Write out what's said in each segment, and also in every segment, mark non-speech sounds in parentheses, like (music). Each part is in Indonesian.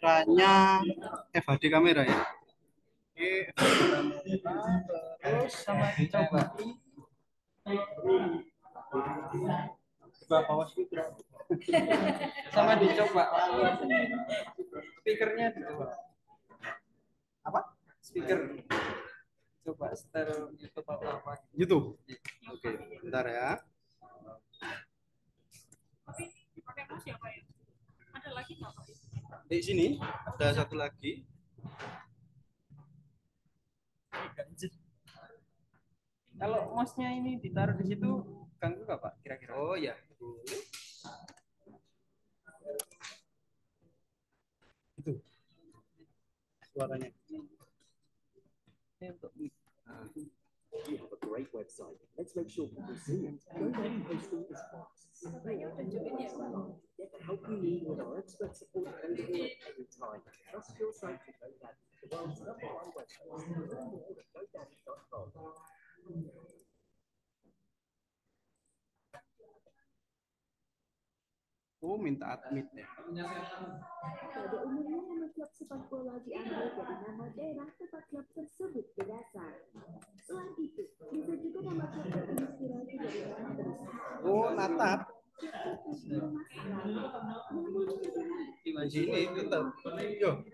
kameranya FHD kamera ya. Oke, terus sama dicoba. Coba bawah speaker. sama dicoba. Speakernya dicoba. Apa? Speaker. Coba setel YouTube atau apa? YouTube. Oke, bentar ya. Pakai mouse ya, Pak ya? Ada lagi nggak, Pak? Di sini ada satu lagi. Kalau mouse-nya ini ditaruh di situ ganggu nggak Pak kira-kira? Oh ya. Itu suaranya. Ini untuk. Nah. We have a great website. Let's make sure people see it. Go ahead and post all this fast. Get the help you need with our expert support available at any time. Trust your site to GoDaddy, the world's number one website. Learn more at GoDaddy.com. Oh minta admit ya. Pada umumnya nama klub sepak bola diambil dari nama daerah tempat klub tersebut berdasar. Selain itu, bisa juga nama klub terinspirasi dari nama perusahaan. Oh natap. Sini tetap. Yo.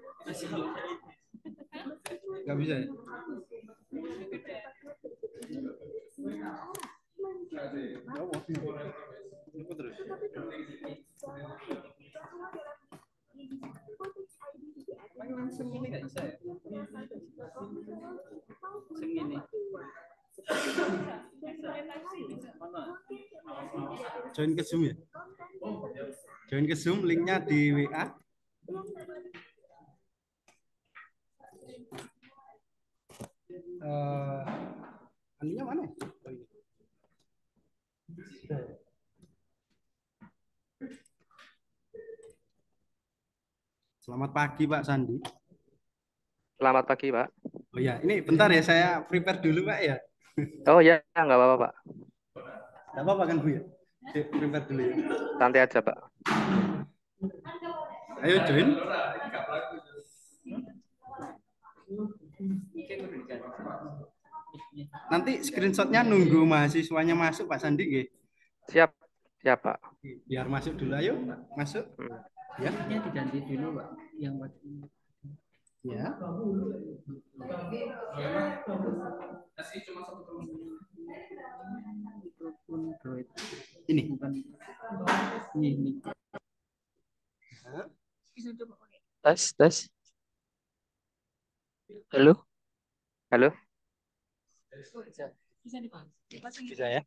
Gak bisa ya? Join ke Zoom ya? Join ke Zoom, linknya di WA. Eh, anunya mana? Oh. Selamat pagi Pak Sandi. Selamat pagi, Pak. Oh ya, ini bentar ya saya prepare dulu Pak ya. Oh ya, nggak apa-apa, Pak. Tidak apa-apa kan Bu ya? Prepare dulu ya. Santai aja, Pak. Ayo join. Nanti screenshotnya nunggu mahasiswanya masuk Pak Sandi nggih. Siap, siap, Pak. Biar masuk dulu ayo, masuk. Hmm. Ya. Ini diganti dulu, Pak. Yang waktu Ya. Ini. Ini, ini. Bisa coba pakai. Tes, tes. Halo? Halo? Bisa dipakai. Bisa ya.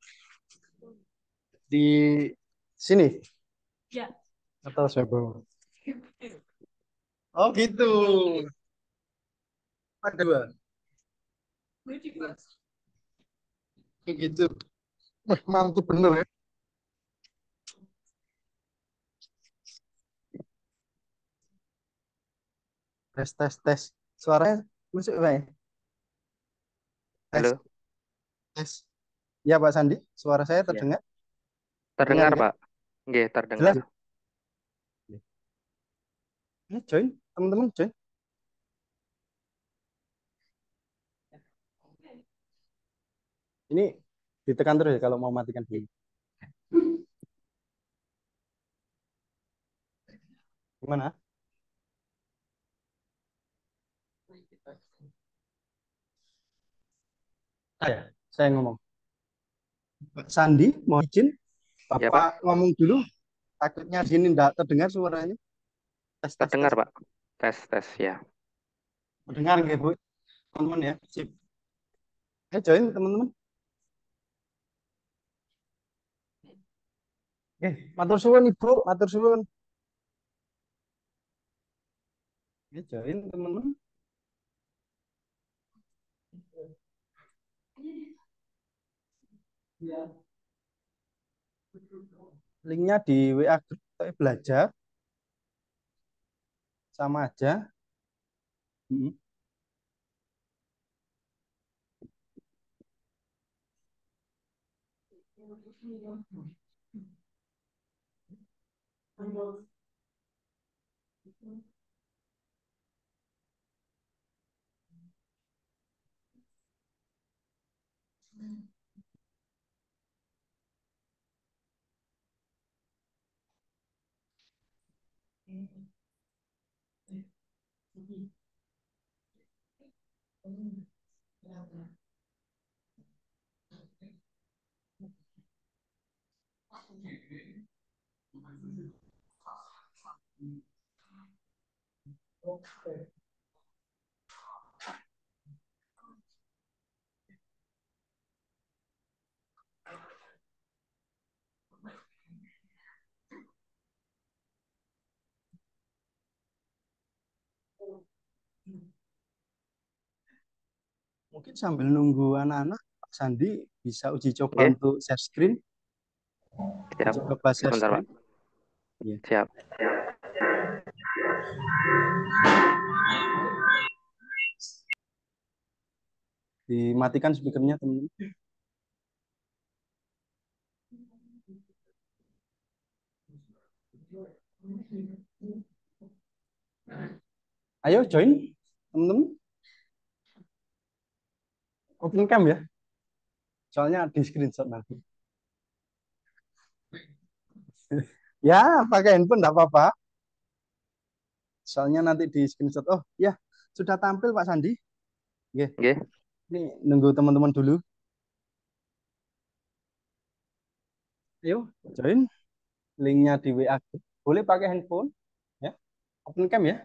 Di sini Ya. Atau saya bawa? Oh gitu. Ada dua. Begitu. Wah, mantap bener ya. Tes tes tes. Suaranya masuk Pak ya? Tes, Halo? tes. Ya Pak Sandi, suara saya terdengar? Terdengar, Dengar, Pak? Nggih, terdengar. Jelas? Ini join, teman-teman join. Ini ditekan terus ya kalau mau matikan dulu. Gimana? Saya, saya ngomong. Pak Sandi, mau izin? Ya, Bapak ngomong dulu. Takutnya di sini enggak terdengar suaranya. Tes, tes, Terdengar, tes. Pak. Tes, tes, ya. Mendengar nggak, Bu? Teman-teman ya. Sip. Ayo join, teman-teman. Eh, matur suwun Ibu, matur suwun. Ayo join, teman-teman. Linknya di WA grup Toy belajar. Sama aja. Mm. Mungkin sambil nunggu anak-anak, Pak Sandi bisa uji coba Oke. untuk share screen. Siap. Coba share Sebentar, Pak. screen. Iya. Siap. Dimatikan speakernya, teman-teman. Ayo join, teman-teman. Open cam ya. Soalnya di screenshot nanti. (laughs) Ya, pakai handphone enggak apa-apa. Soalnya nanti di screenshot. Oh, ya, sudah tampil Pak Sandi. Oke. Oke. Ini nunggu teman-teman dulu. Ayo, join. Linknya di WA. Boleh pakai handphone. Ya. Open cam ya.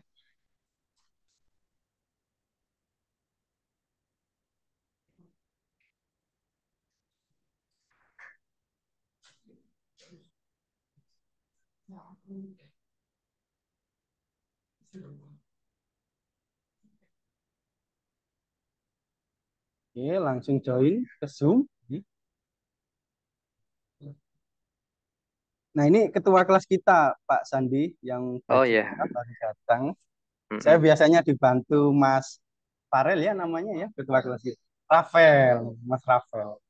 Oke, langsung join ke Zoom. Nah, ini ketua kelas kita, Pak Sandi, yang Oh, merah baru datang. Mm-mm. Saya biasanya dibantu Mas Farel ya namanya ya, ketua kelas kita. Rafael, Mas Rafael.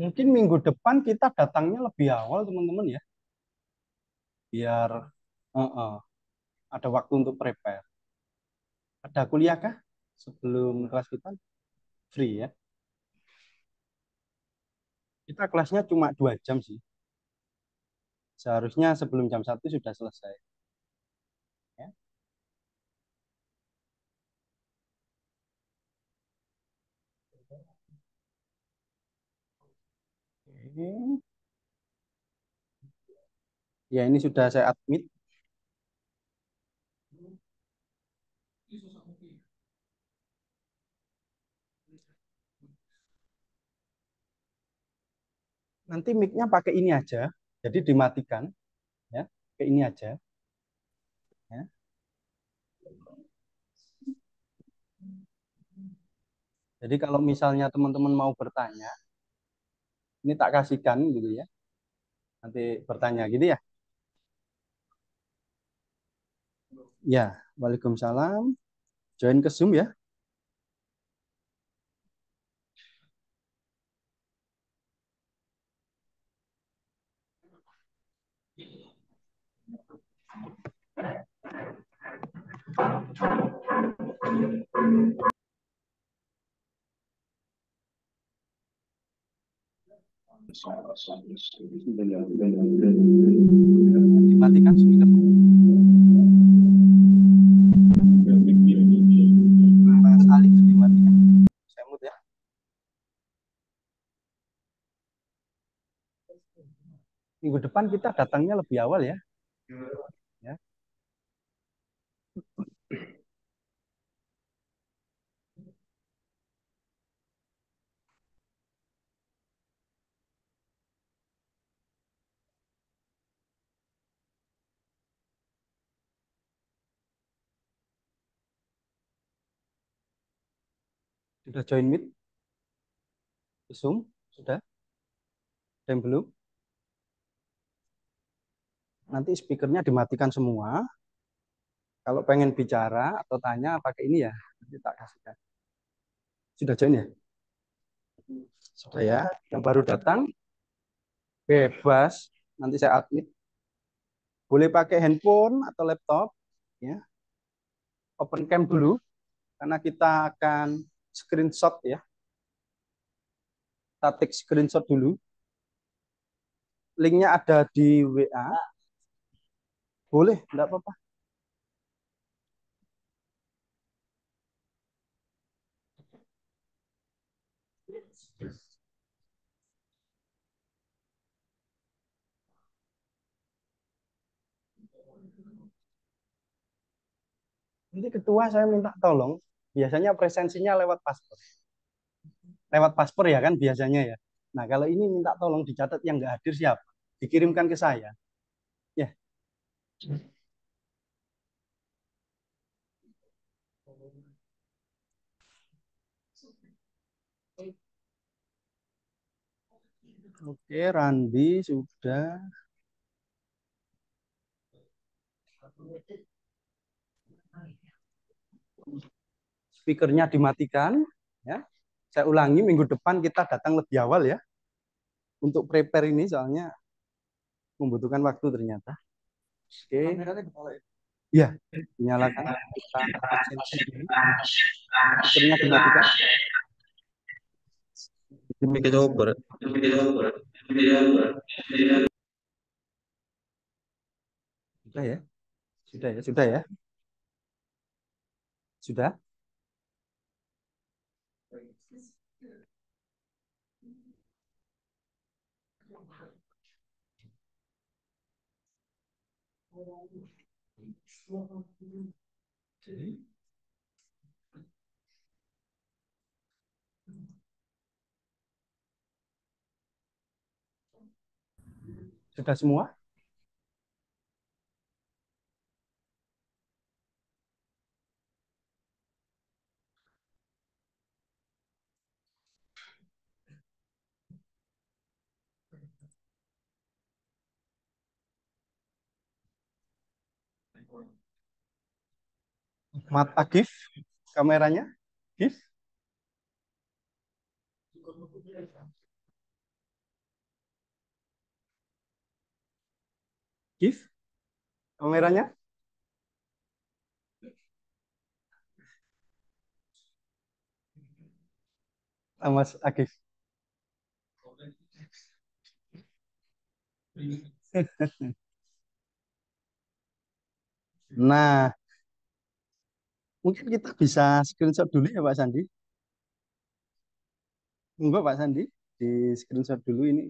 Mungkin minggu depan kita datangnya lebih awal, teman-teman ya. Biar eh, eh, ada waktu untuk prepare. Ada kuliah kah sebelum kelas kita? Free ya. Kita kelasnya cuma dua jam sih. Seharusnya sebelum jam satu sudah selesai. Ya. Oke. Ya, ini sudah saya admit. Nanti mic-nya pakai ini aja. Jadi dimatikan ya. Kayak ini aja. Ya. Jadi kalau misalnya teman-teman mau bertanya, ini tak kasihkan gitu ya. Nanti bertanya gitu ya. Ya, Waalaikumsalam. Join ke Zoom ya. Dimatikan speaker. Mas Alif dimatikan. Saya mute ya. Minggu depan kita datangnya lebih awal ya. Ya. Sudah join meet? Zoom? Sudah? Dan belum? Nanti speakernya dimatikan semua. Kalau pengen bicara atau tanya pakai ini ya, nanti tak kasihkan. Sudah join ya? Sudah ya, yang baru datang bebas. Nanti saya admit. Boleh pakai handphone atau laptop, ya. Open cam dulu, karena kita akan screenshot ya. Kita screenshot dulu. Linknya ada di WA. Boleh, enggak apa-apa. Nanti ketua saya minta tolong, biasanya presensinya lewat paspor. Lewat paspor ya kan biasanya ya. Nah kalau ini minta tolong dicatat yang nggak hadir siapa? Dikirimkan ke saya. Ya. Oke, Randi sudah. Speakernya dimatikan, ya. Saya ulangi minggu depan kita datang lebih awal ya. Untuk prepare ini soalnya membutuhkan waktu ternyata. Oke. Iya, dinyalakan. Kita Speakernya dimatikan. Sudah ya? Sudah ya? Sudah ya? Sudah? Sudah semua? Mata GIF? Kameranya? GIF? GIF? Kameranya? Ah, Mas Agif (laughs) Nah, mungkin kita bisa screenshot dulu ya Pak Sandi. Enggak Pak Sandi, di screenshot dulu ini.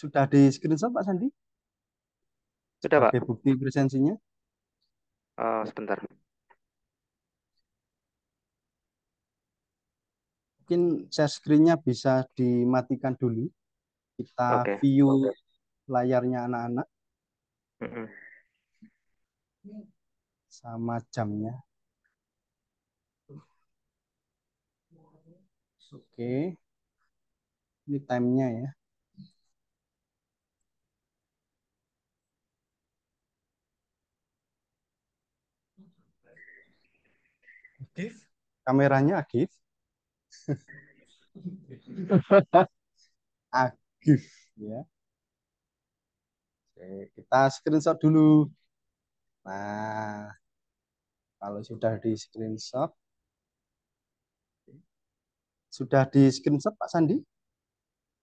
Sudah di screenshot Pak Sandi? Sudah, Pak. Sebagai bukti presensinya? Eh, sebentar. Mungkin share screen-nya bisa dimatikan dulu. Kita Oke. view layarnya anak-anak sama jamnya. Oke. Ini time-nya ya. Aktif. Kameranya aktif. (laughs) Aktif ya. Oke, kita screenshot dulu. Nah, kalau sudah di screenshot, sudah di screenshot Pak Sandi?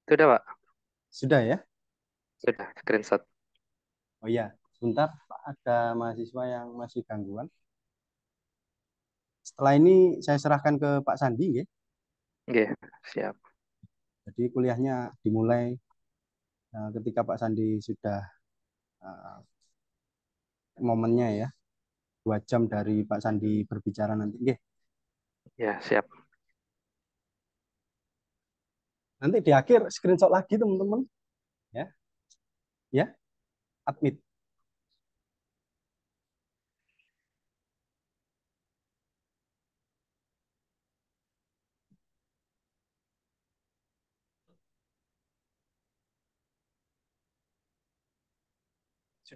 Sudah, Pak. Sudah ya? Sudah, screenshot. Oh iya, sebentar Pak, ada mahasiswa yang masih gangguan. Setelah ini saya serahkan ke Pak Sandi, nggih. Oke, siap. Jadi kuliahnya dimulai eh, ketika Pak Sandi sudah eh, momennya ya, dua jam dari Pak Sandi berbicara nanti, nggih. Ya, siap. Nanti di akhir screenshot lagi teman-teman, ya, ya, admit.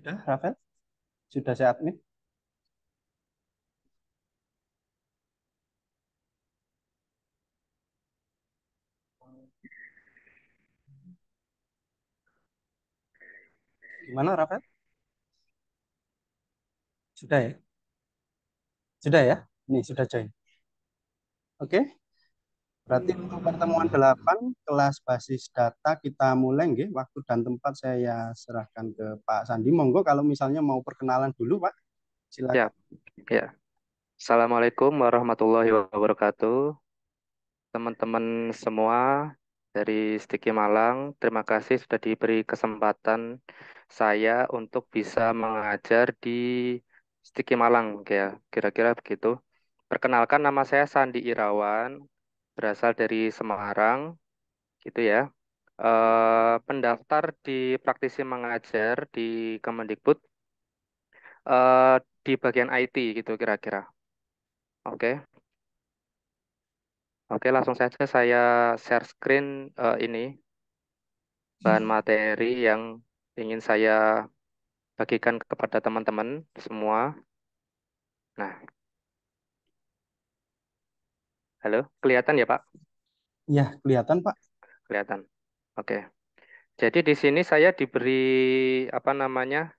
Sudah, Rafael? Sudah saya admin? Gimana, Rafael? Sudah ya? Sudah ya? Ini sudah join. Oke. Berarti untuk pertemuan 8 kelas basis data kita mulai nggih. Waktu dan tempat saya serahkan ke Pak Sandi. Monggo kalau misalnya mau perkenalan dulu, Pak. Silakan. Ya, ya. Assalamualaikum warahmatullahi wabarakatuh. Teman-teman semua dari Stiki Malang, terima kasih sudah diberi kesempatan saya untuk bisa mengajar di Stiki Malang, ya, kira-kira begitu. Perkenalkan nama saya Sandi Irawan, berasal dari Semarang, gitu ya. Eh, pendaftar di praktisi mengajar di Kemendikbud eh, di bagian IT gitu kira-kira. Oke. Oke, langsung saja saya share screen eh, ini bahan materi yang ingin saya bagikan kepada teman-teman semua. Nah, halo, kelihatan ya Pak? Ya, kelihatan, Pak. Kelihatan. Oke. Jadi di sini saya diberi apa namanya?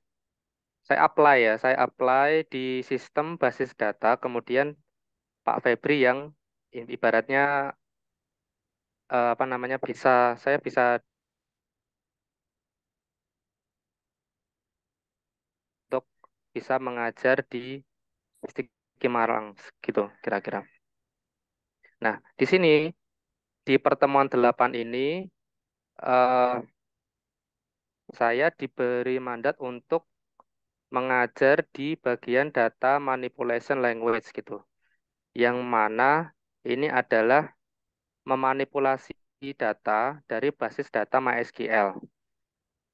Saya apply ya, saya apply di sistem basis data, kemudian Pak Febri yang ibaratnya eh, apa namanya bisa saya bisa untuk bisa mengajar di Malang gitu kira-kira. Nah, di sini di pertemuan delapan ini eh, saya diberi mandat untuk mengajar di bagian data manipulation language gitu. Yang mana ini adalah memanipulasi data dari basis data MySQL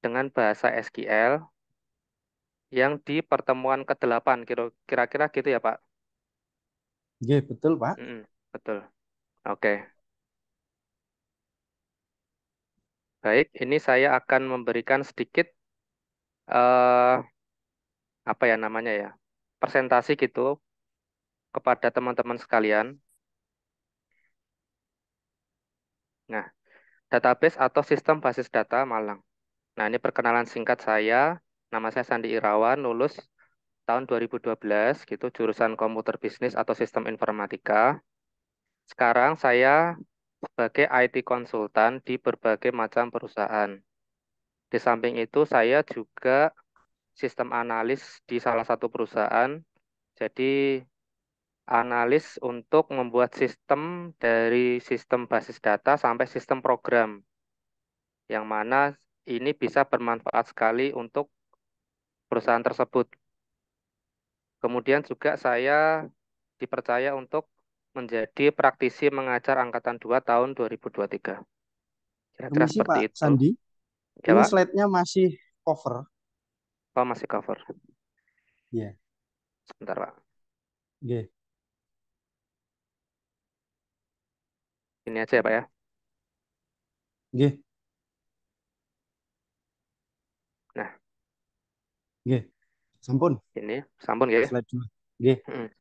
dengan bahasa SQL yang di pertemuan ke-8 kira- kira-kira gitu ya, Pak. Nggih, betul, Pak. Mm-mm, betul. Oke. Baik, ini saya akan memberikan sedikit eh apa ya namanya ya? presentasi gitu kepada teman-teman sekalian. Nah, database atau sistem basis data Malang. Nah, ini perkenalan singkat saya. Nama saya Sandi Irawan, lulus tahun 2012 gitu, jurusan komputer bisnis atau sistem informatika. Sekarang saya sebagai IT konsultan di berbagai macam perusahaan. Di samping itu saya juga sistem analis di salah satu perusahaan. Jadi analis untuk membuat sistem dari sistem basis data sampai sistem program. Yang mana ini bisa bermanfaat sekali untuk perusahaan tersebut. Kemudian juga saya dipercaya untuk menjadi praktisi mengajar angkatan 2 tahun 2023. Kira-kira seperti Pak itu. Sandi. Ya, Ini Pak. slide-nya masih cover. Oh, masih cover. Iya. Sebentar, Pak. Nggih. Ini aja ya, Pak ya. Nggih. Nah. Nggih. Sampun. Ini sampun ya. Slide dua. Nggih. Mm.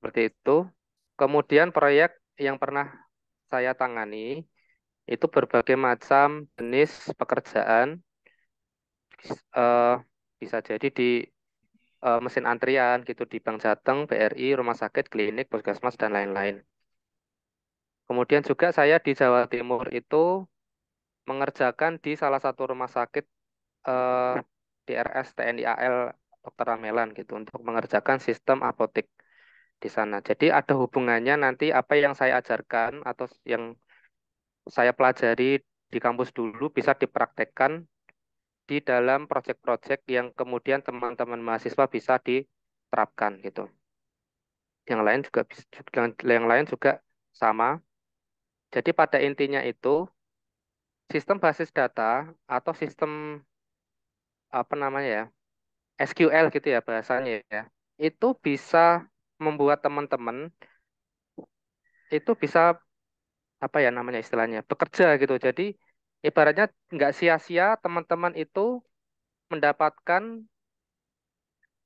Seperti itu. Kemudian proyek yang pernah saya tangani itu berbagai macam jenis pekerjaan eh, bisa jadi di eh, mesin antrian gitu di Bank Jateng, BRI, rumah sakit, klinik, puskesmas dan lain-lain. Kemudian juga saya di Jawa Timur itu mengerjakan di salah satu rumah sakit eh, di TNI AL Dr. Ramelan gitu untuk mengerjakan sistem apotek di sana. Jadi ada hubungannya nanti apa yang saya ajarkan atau yang saya pelajari di kampus dulu bisa dipraktekkan di dalam proyek-proyek yang kemudian teman-teman mahasiswa bisa diterapkan gitu. Yang lain juga yang, yang lain juga sama. Jadi pada intinya itu sistem basis data atau sistem apa namanya ya SQL gitu ya bahasanya ya itu bisa membuat teman-teman itu bisa apa ya namanya istilahnya bekerja gitu. Jadi ibaratnya nggak sia-sia teman-teman itu mendapatkan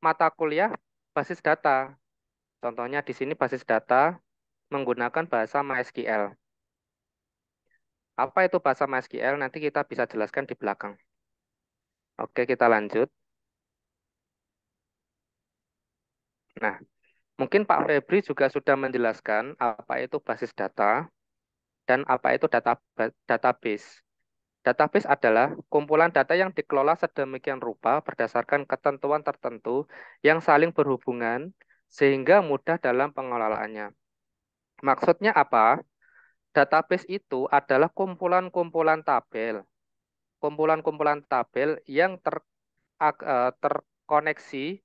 mata kuliah basis data. Contohnya di sini basis data menggunakan bahasa MySQL. Apa itu bahasa MySQL? Nanti kita bisa jelaskan di belakang. Oke, kita lanjut. Nah, mungkin Pak Febri juga sudah menjelaskan apa itu basis data dan apa itu data database. Database adalah kumpulan data yang dikelola sedemikian rupa berdasarkan ketentuan tertentu yang saling berhubungan sehingga mudah dalam pengelolaannya. Maksudnya apa? Database itu adalah kumpulan-kumpulan tabel. Kumpulan-kumpulan tabel yang ter, uh, terkoneksi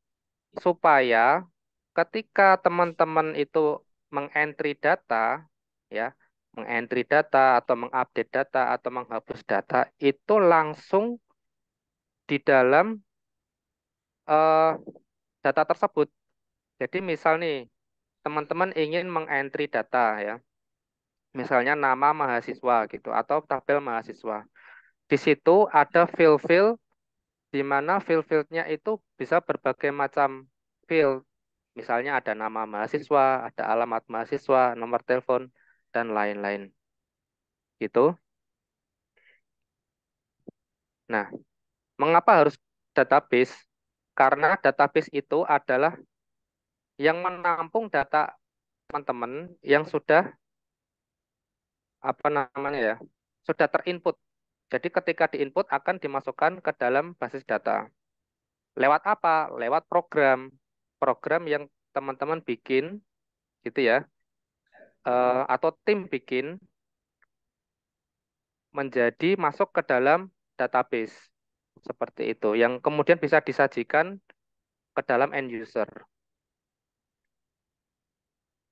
supaya ketika teman-teman itu mengentry data, ya mengentry data atau mengupdate data atau menghapus data itu langsung di dalam uh, data tersebut. Jadi misal nih teman-teman ingin mengentry data ya, misalnya nama mahasiswa gitu atau tabel mahasiswa. Di situ ada field-field di mana field-fieldnya itu bisa berbagai macam field. Misalnya ada nama mahasiswa, ada alamat mahasiswa, nomor telepon, dan lain-lain. Gitu. Nah, mengapa harus database? Karena database itu adalah yang menampung data teman-teman yang sudah apa namanya ya, sudah terinput. Jadi ketika diinput akan dimasukkan ke dalam basis data. Lewat apa? Lewat program. Program yang teman-teman bikin gitu ya uh, atau tim bikin menjadi masuk ke dalam database seperti itu yang kemudian bisa disajikan ke dalam end user.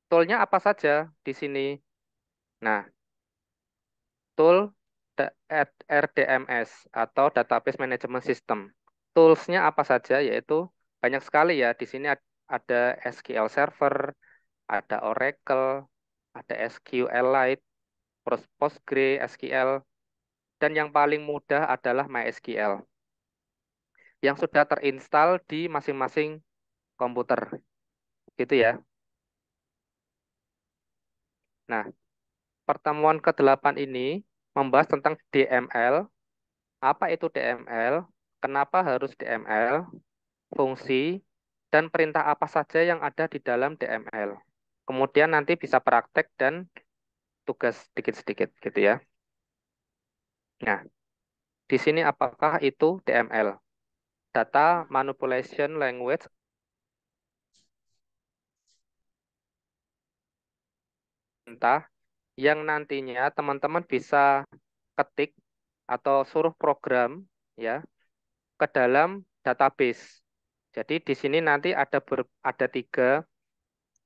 Toolnya apa saja di sini? Nah, tool RDMS atau Database Management System. Toolsnya apa saja? Yaitu banyak sekali ya. Di sini ada SQL Server, ada Oracle, ada SQLite, PostgreSQL, dan yang paling mudah adalah MySQL yang sudah terinstall di masing-masing komputer. Gitu ya. Nah, pertemuan ke-8 ini membahas tentang DML. Apa itu DML? Kenapa harus DML? Fungsi dan perintah apa saja yang ada di dalam DML. Kemudian nanti bisa praktek dan tugas sedikit-sedikit gitu ya. Nah, di sini apakah itu DML? Data Manipulation Language entah yang nantinya teman-teman bisa ketik atau suruh program ya ke dalam database. Jadi di sini nanti ada ber, ada tiga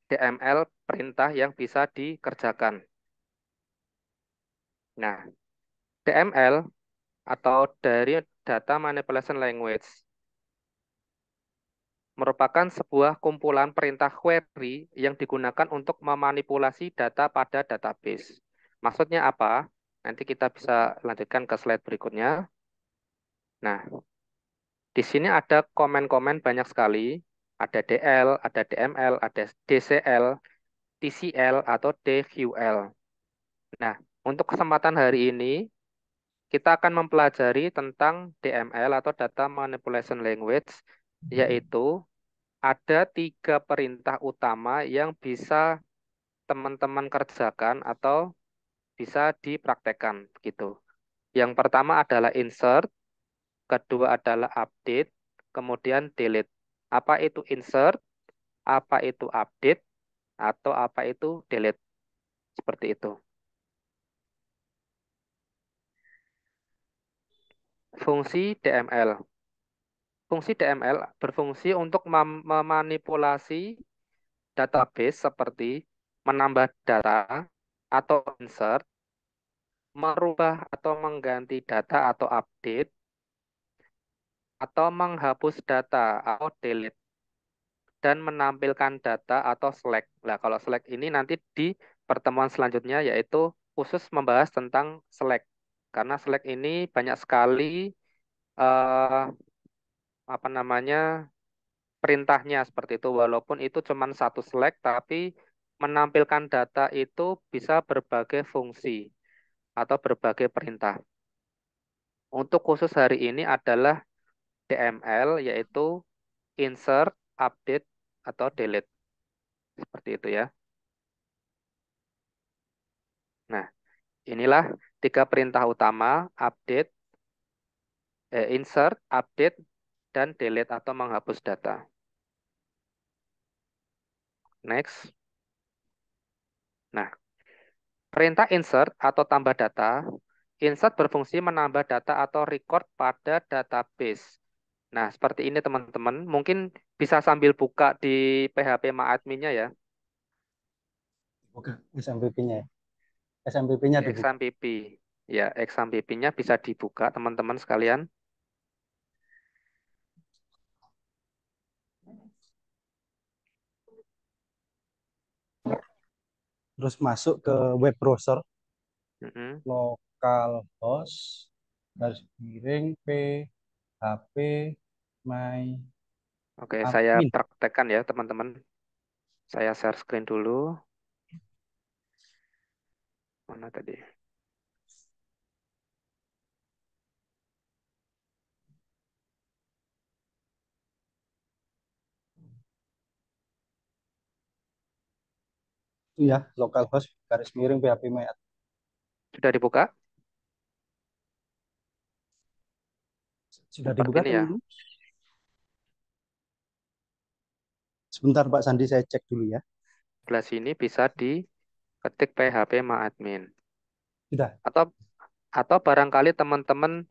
DML perintah yang bisa dikerjakan. Nah, DML atau dari Data Manipulation Language merupakan sebuah kumpulan perintah query yang digunakan untuk memanipulasi data pada database. Maksudnya apa? Nanti kita bisa lanjutkan ke slide berikutnya. Nah, di sini ada komen-komen banyak sekali ada DL, ada DML, ada DCL, TCL, atau DQL. Nah, untuk kesempatan hari ini, kita akan mempelajari tentang DML atau Data Manipulation Language, yaitu ada tiga perintah utama yang bisa teman-teman kerjakan atau bisa dipraktekkan gitu. Yang pertama adalah insert, kedua adalah update, kemudian delete. Apa itu insert, apa itu update, atau apa itu delete. Seperti itu. Fungsi DML. Fungsi DML berfungsi untuk memanipulasi database seperti menambah data atau insert, merubah atau mengganti data atau update, atau menghapus data atau delete dan menampilkan data atau Slack. Nah, kalau Slack ini nanti di pertemuan selanjutnya yaitu khusus membahas tentang Slack. Karena Slack ini banyak sekali uh, apa namanya perintahnya seperti itu walaupun itu cuma satu select tapi menampilkan data itu bisa berbagai fungsi atau berbagai perintah. Untuk khusus hari ini adalah DML yaitu insert, update atau delete. Seperti itu ya. Nah, inilah tiga perintah utama, update, eh, insert, update, dan delete atau menghapus data. Next. Nah, perintah insert atau tambah data, insert berfungsi menambah data atau record pada database. Nah, seperti ini teman-teman. Mungkin bisa sambil buka di PHP MaAdmin-nya ya. Oke, SMPP-nya ya. Dibuka. XAMPP. Ya, XAMPP-nya bisa dibuka teman-teman sekalian. Terus masuk ke web browser Mm-mm. localhost garis miring php my Oke, saya admin. praktekkan ya teman-teman. Saya share screen dulu. Mana tadi? itu ya localhost garis miring php my admin. Sudah dibuka? Sudah dibuka ini ya. teman-teman? Sebentar Pak Sandi saya cek dulu ya. Sebelah sini bisa diketik PHP MaAdmin. Sudah. Atau atau barangkali teman-teman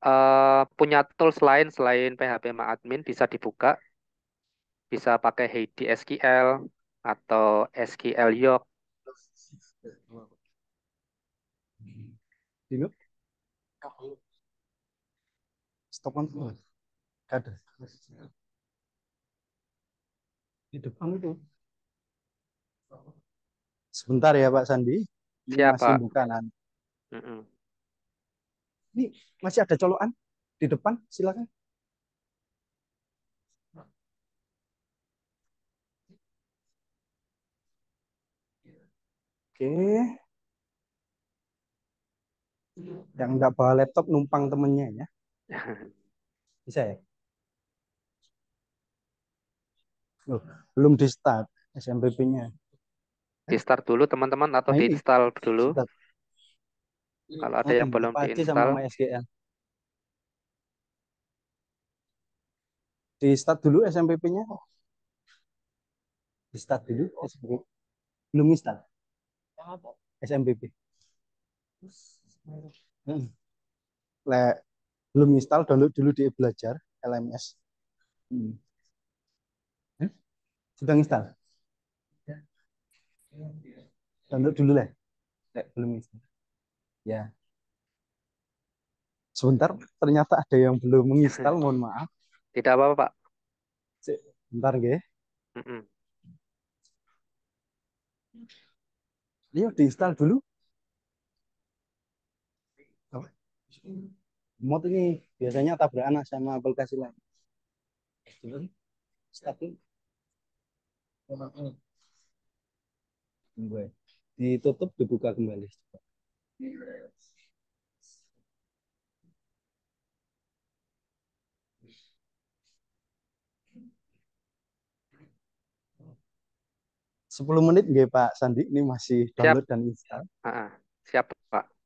eh, punya tools lain selain PHP MaAdmin bisa dibuka. Bisa pakai Heidi SQL atau SQL York. Dino. Stop on. Gak ada. Di depan itu. Sebentar ya Pak Sandi. Ini Siap, masih Pak. buka nanti. Mm-mm. Ini masih ada colokan di depan, silakan. Oke. Yang nggak bawa laptop numpang temennya ya. (laughs) Bisa ya? Loh, belum di start SMPP-nya. Di start dulu teman-teman atau Nah, ini. diinstal dulu. Start. Kalau ada yang belum sama MySQL. Di start dulu SMPP-nya. Di start dulu SMPP. Belum install. SMPP. Mm. Belum install, download dulu di belajar LMS. Hmm. Eh? Sudah install? Download dulu lah. Le, belum install. Ya. Sebentar, ternyata ada yang belum menginstal, (laughs) mohon maaf. tidak apa-apa, Pak. Bentar, nggih. Yuk diinstal dulu. Apa? Mod ini biasanya tabrakan sama aplikasi lain. Start dulu. Tunggu ya. Ditutup, dibuka kembali. Coba. Sepuluh menit nggih Pak Sandi ini masih download dan install. Siap, Pak.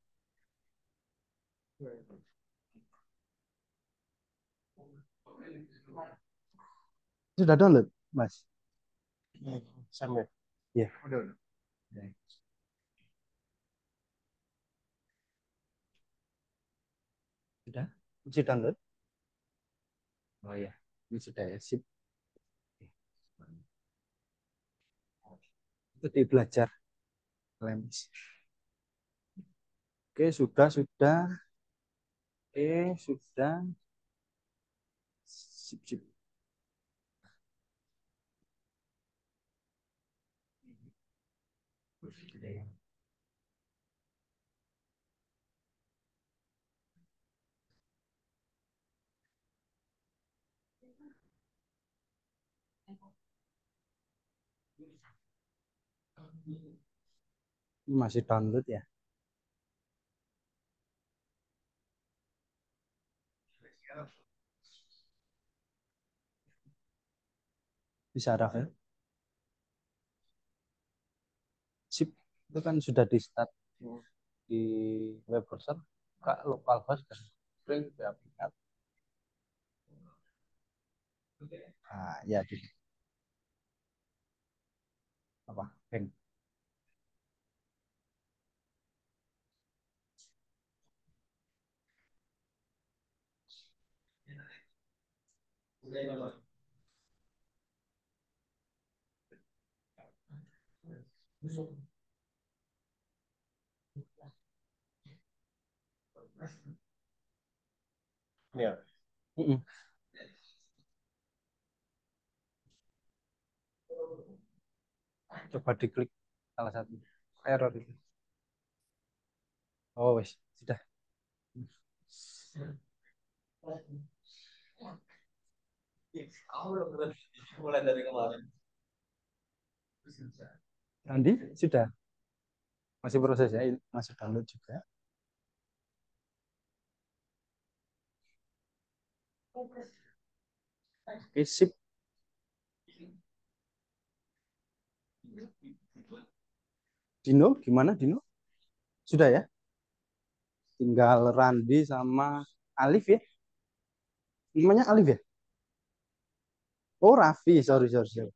Sudah download, Mas? Sampai. Iya. Udah. Sudah? Masih download? Oh ya, ini sudah ya, sip. Itu di belajar. LMS. Oke, sudah, sudah. Oke, sudah. Sip, sip. Masih download ya? Bisa Rafael? Sip, itu kan sudah di start di web browser, buka localhost dan di aplikasi. Nah, ya di apa? Bank. Ya. Mm-mm. Coba diklik salah satu error itu. Oh, wes, sudah. Mulai dari kemarin. Randi sudah. Masih proses ya, masih download juga. Oke, sip. Dino, gimana Dino? Sudah ya? Tinggal Randi sama Alif ya? Namanya Alif ya? Oh, Raffi. Sorry, sorry, sorry.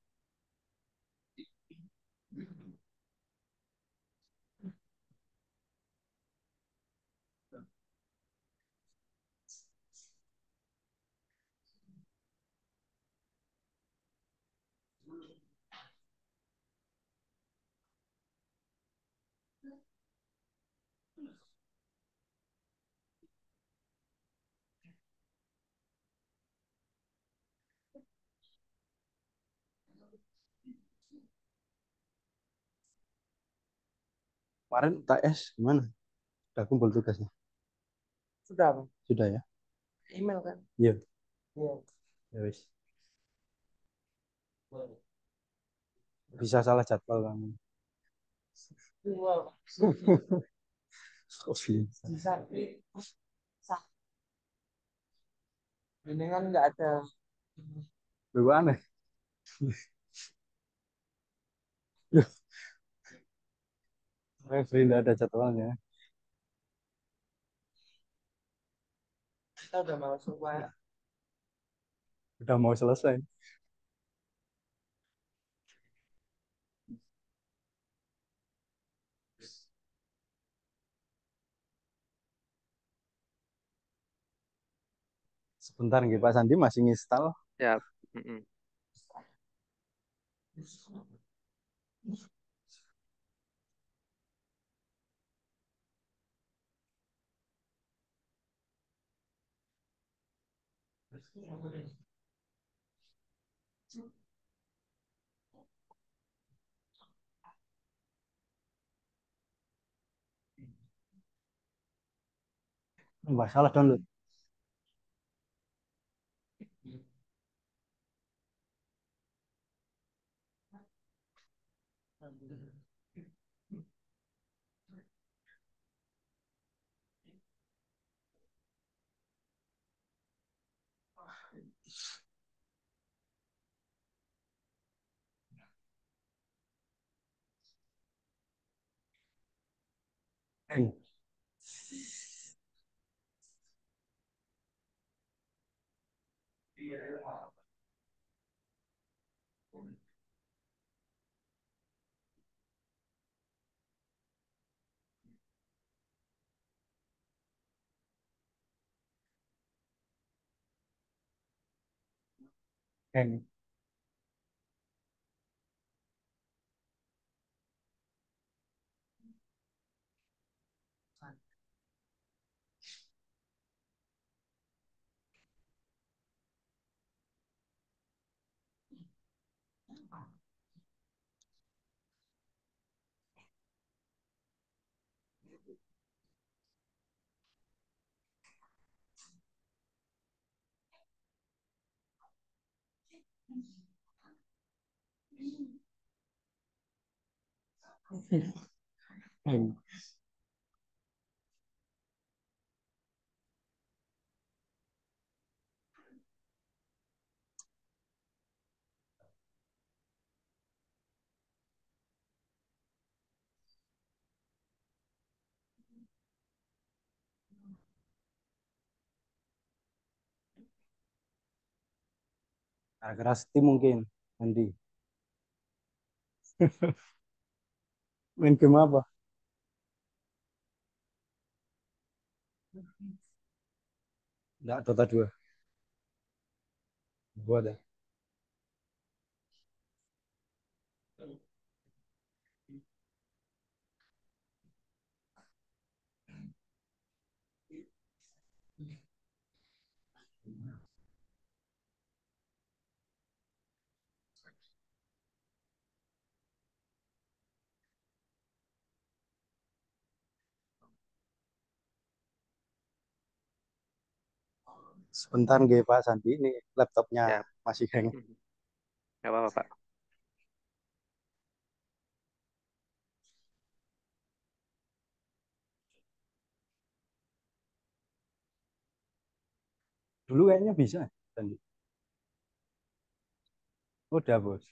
Kemarin UTS gimana? Udah kumpul tugasnya? Sudah, Bang. Sudah ya? Email kan? Iya. Iya. Ya wis. Bisa salah jadwal kamu. Kok? Bisa. Bisa. Ini kan nggak ada. Lu aneh. Refri nggak ada jadwalnya. Kita udah masuk Pak. Udah mau selesai. Sebentar nih Pak Sandi masih nginstal. Ya. mm-mm. Wah, salah download. and Excellent. Gara-gara mungkin, Andi. (laughs) Main game apa? Enggak, Dota 2. Gua ada. Sebentar nggih Pak Sandi, ini laptopnya Ya. masih hang. Nggak apa-apa, Pak. Dulu kayaknya bisa, Sandi. Udah, Bos.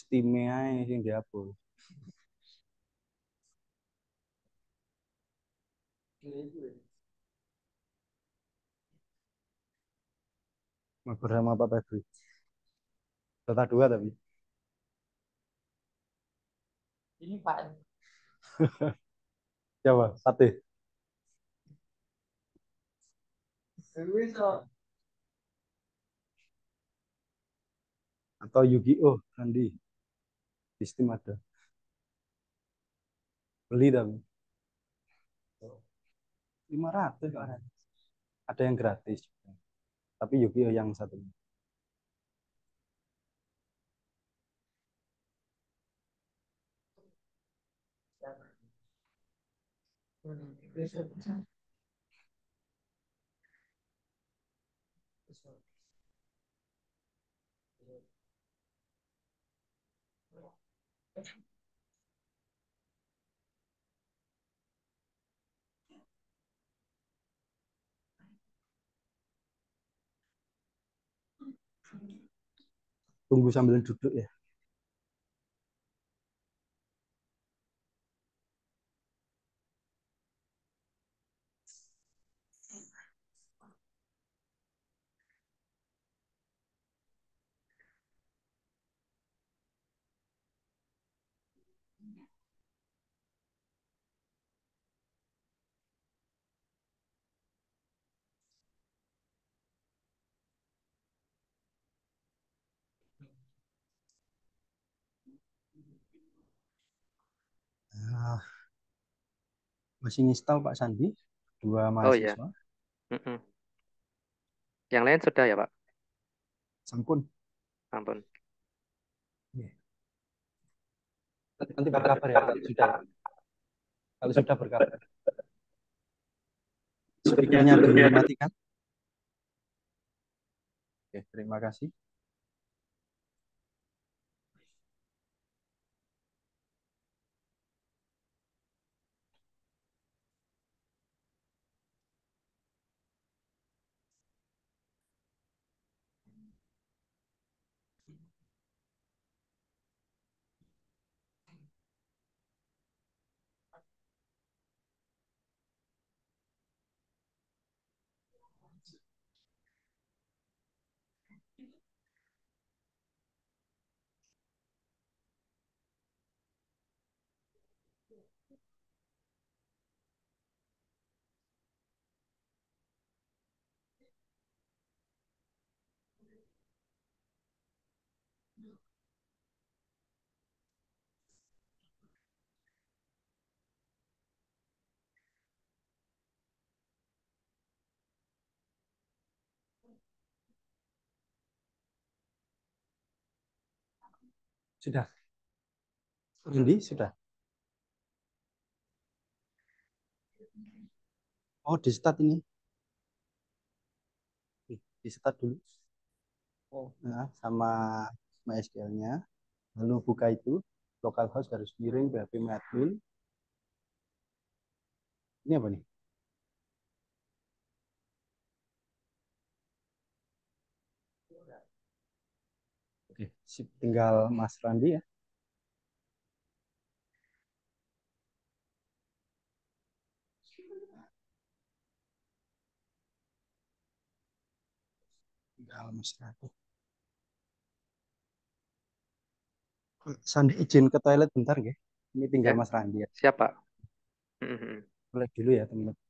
Steam-nya aja yang dihapus. Mabar sama Pak Febri. Dota 2 tapi. Ini Pak. (laughs) Coba, satu. Atau Yu-Gi-Oh, Sandi. Di Steam ada. Beli tapi. 500 kan. Ada yang gratis juga. Tapi Yu-Gi-Oh yang satu. Tunggu sambil duduk ya. Masih install Pak Sandi, dua Oh iya. mahasiswa. Mm-mm. Yang lain sudah ya, Pak? Sampun. Ampun. Nanti berkabar ya kalau sudah. Kalau sudah berkabar. Speakernya dimatikan. Oke, terima kasih. Sudah. Indi, sudah. Oh, di start ini. Di start dulu. Oh. Nah, sama MySQL-nya. Lalu buka itu. localhost garis miring php admin ini apa nih Oke, sip. tinggal Mas Randi ya. Tinggal Mas. Sandi izin ke toilet bentar nggih. Ini tinggal Ya. Mas Randi ya. Siapa? Mhm. Boleh dulu ya teman-teman.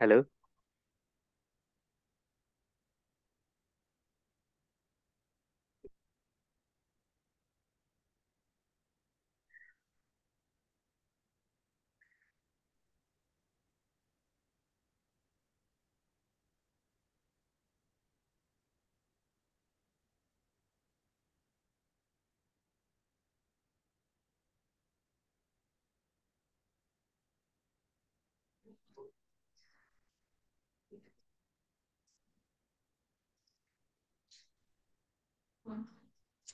Halo?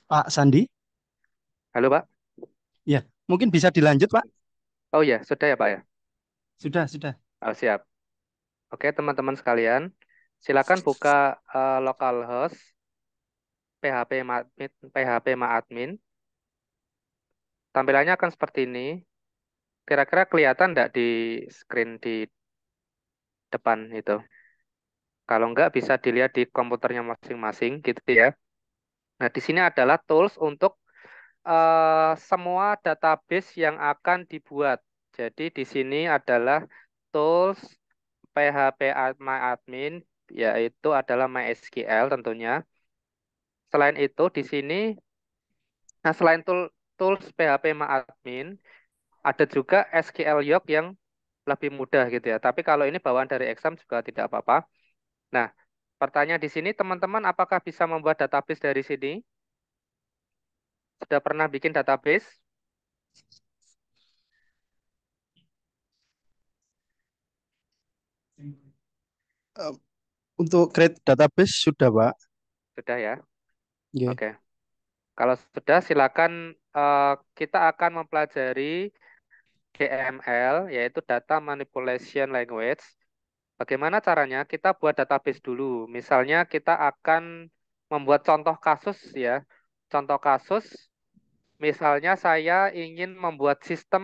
Pak Sandi, Halo, Pak? ya mungkin bisa dilanjut Pak. Oh ya, sudah ya, Pak ya? Sudah, sudah. Oh, siap. Oke, teman-teman sekalian, silakan buka uh, localhost PHP admin, PHP admin. Tampilannya akan seperti ini. Kira-kira kelihatan enggak di screen di depan itu? Kalau enggak bisa dilihat di komputernya masing-masing gitu ya. Nah, di sini adalah tools untuk uh, semua database yang akan dibuat. Jadi di sini adalah tools PHP admin yaitu adalah MySQL tentunya. Selain itu di sini nah selain tool, tools PHP admin ada juga SQL Yok yang lebih mudah gitu ya. Tapi kalau ini bawaan dari exam juga tidak apa-apa. Nah, pertanyaan di sini teman-teman apakah bisa membuat database dari sini? Sudah pernah bikin database? Untuk create database sudah, Pak. Sudah ya? Yeah. Oke. Kalau sudah, silakan uh, kita akan mempelajari DML, yaitu Data Manipulation Language. Bagaimana caranya? Kita buat database dulu. Misalnya kita akan membuat contoh kasus ya. Contoh kasus, misalnya saya ingin membuat sistem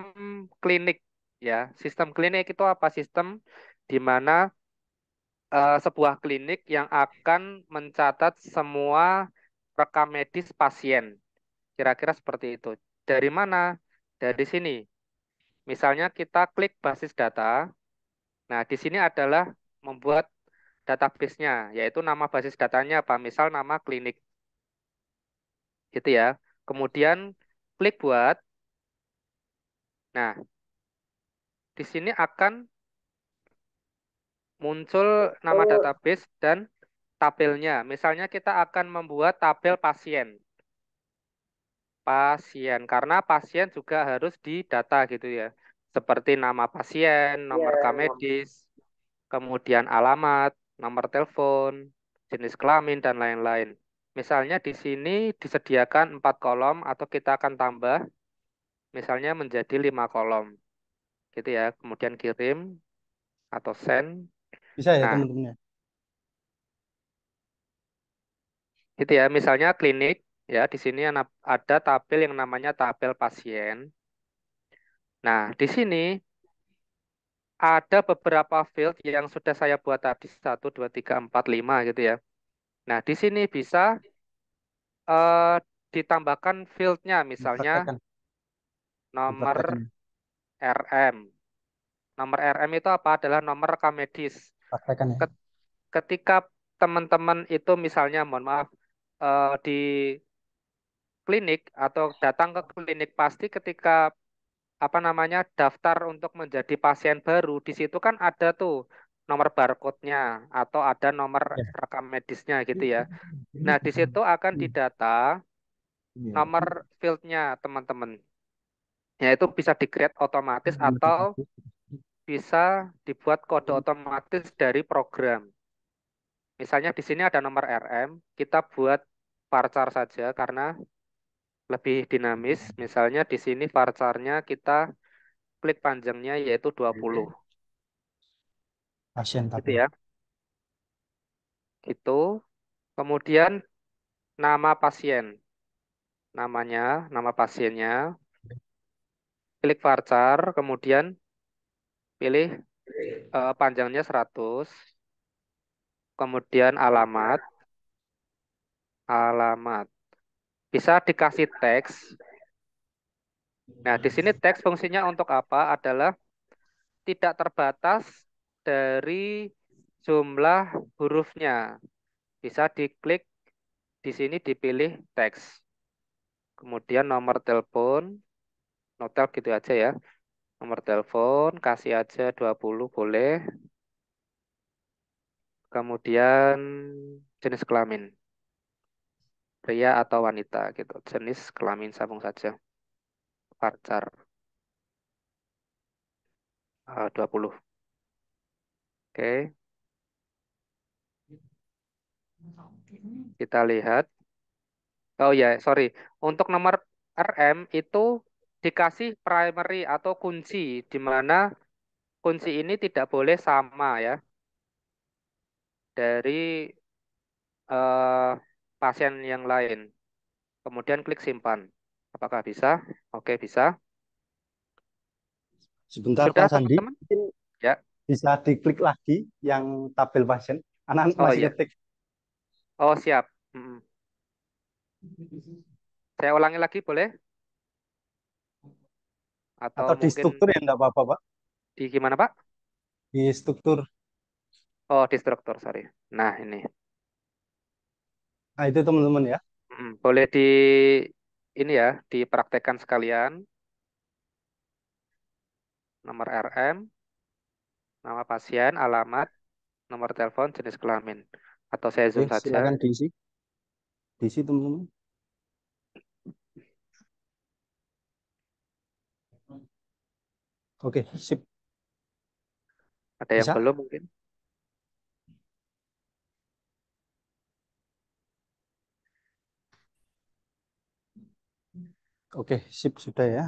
klinik ya. Sistem klinik itu apa? Sistem di mana uh, sebuah klinik yang akan mencatat semua rekam medis pasien. Kira-kira seperti itu. Dari mana? Dari sini. Misalnya kita klik basis data. Nah, di sini adalah membuat database-nya, yaitu nama basis datanya apa? Misal nama klinik. Gitu ya. Kemudian klik buat. Nah, di sini akan muncul nama database dan tabelnya. Misalnya kita akan membuat tabel pasien. Pasien, karena pasien juga harus didata gitu ya. Seperti nama pasien, nomor yeah. medis, kemudian alamat, nomor telepon, jenis kelamin, dan lain-lain. Misalnya di sini disediakan empat kolom atau kita akan tambah misalnya menjadi lima kolom. Gitu ya. Kemudian kirim atau send bisa ya nah, teman-teman? Gitu ya, misalnya klinik ya di sini ada tabel yang namanya tabel pasien. Nah, di sini ada beberapa field yang sudah saya buat tadi satu dua tiga empat lima gitu ya. Nah, di sini bisa uh, ditambahkan fieldnya misalnya nomor RM. Nomor RM itu apa? Adalah nomor rekam medis. Ya. Ketika teman-teman itu misalnya, mohon maaf, uh, di klinik atau datang ke klinik pasti ketika apa namanya daftar untuk menjadi pasien baru di situ kan ada tuh nomor barcode-nya atau ada nomor ya. rekam medisnya gitu ya. Nah, di situ akan didata iya. nomor field-nya teman-teman. Ya itu bisa di-create otomatis atau bisa dibuat kode otomatis dari program. Misalnya di sini ada nomor RM, kita buat varchar saja karena lebih dinamis. Misalnya di sini varcharnya kita klik panjangnya yaitu 20. Pasien gitu ya. Gitu. Kemudian nama pasien. Namanya, nama pasiennya. Klik varchar, kemudian pilih uh, panjangnya 100 kemudian alamat alamat bisa dikasih teks nah di sini teks fungsinya untuk apa adalah tidak terbatas dari jumlah hurufnya. Bisa diklik di sini dipilih teks. Kemudian nomor telepon, notel gitu aja ya. Nomor telepon, kasih aja 20 boleh. Kemudian jenis kelamin. Pria atau wanita gitu. Jenis kelamin sambung saja. Pacar. Uh, 20. Oke. Kita lihat. Oh ya, sorry. Untuk nomor RM itu dikasih primary atau kunci, di mana kunci ini tidak boleh sama ya dari uh, pasien yang lain. Kemudian klik simpan. Apakah bisa? Oke, bisa. Sebentar Sudah, Pak Sandi, teman-teman? Ya. bisa diklik lagi yang tabel pasien. Anak-anak Oh, masih iya. ngetik. Oh, siap. Mm-mm. Saya ulangi lagi boleh? Atau, Atau di mungkin struktur ya enggak apa-apa, Pak. di gimana, Pak? Di struktur. Oh, di struktur, sorry. Nah, ini. Nah, itu teman-teman ya. Mm, Boleh di ini ya, dipraktekkan sekalian. Nomor RM, nama pasien, alamat, nomor telepon, jenis kelamin. Atau saya zoom Oke, saja. silakan diisi. Diisi teman-teman. Oke, sip. Ada yang Bisa? belum mungkin? Oke, sip sudah ya.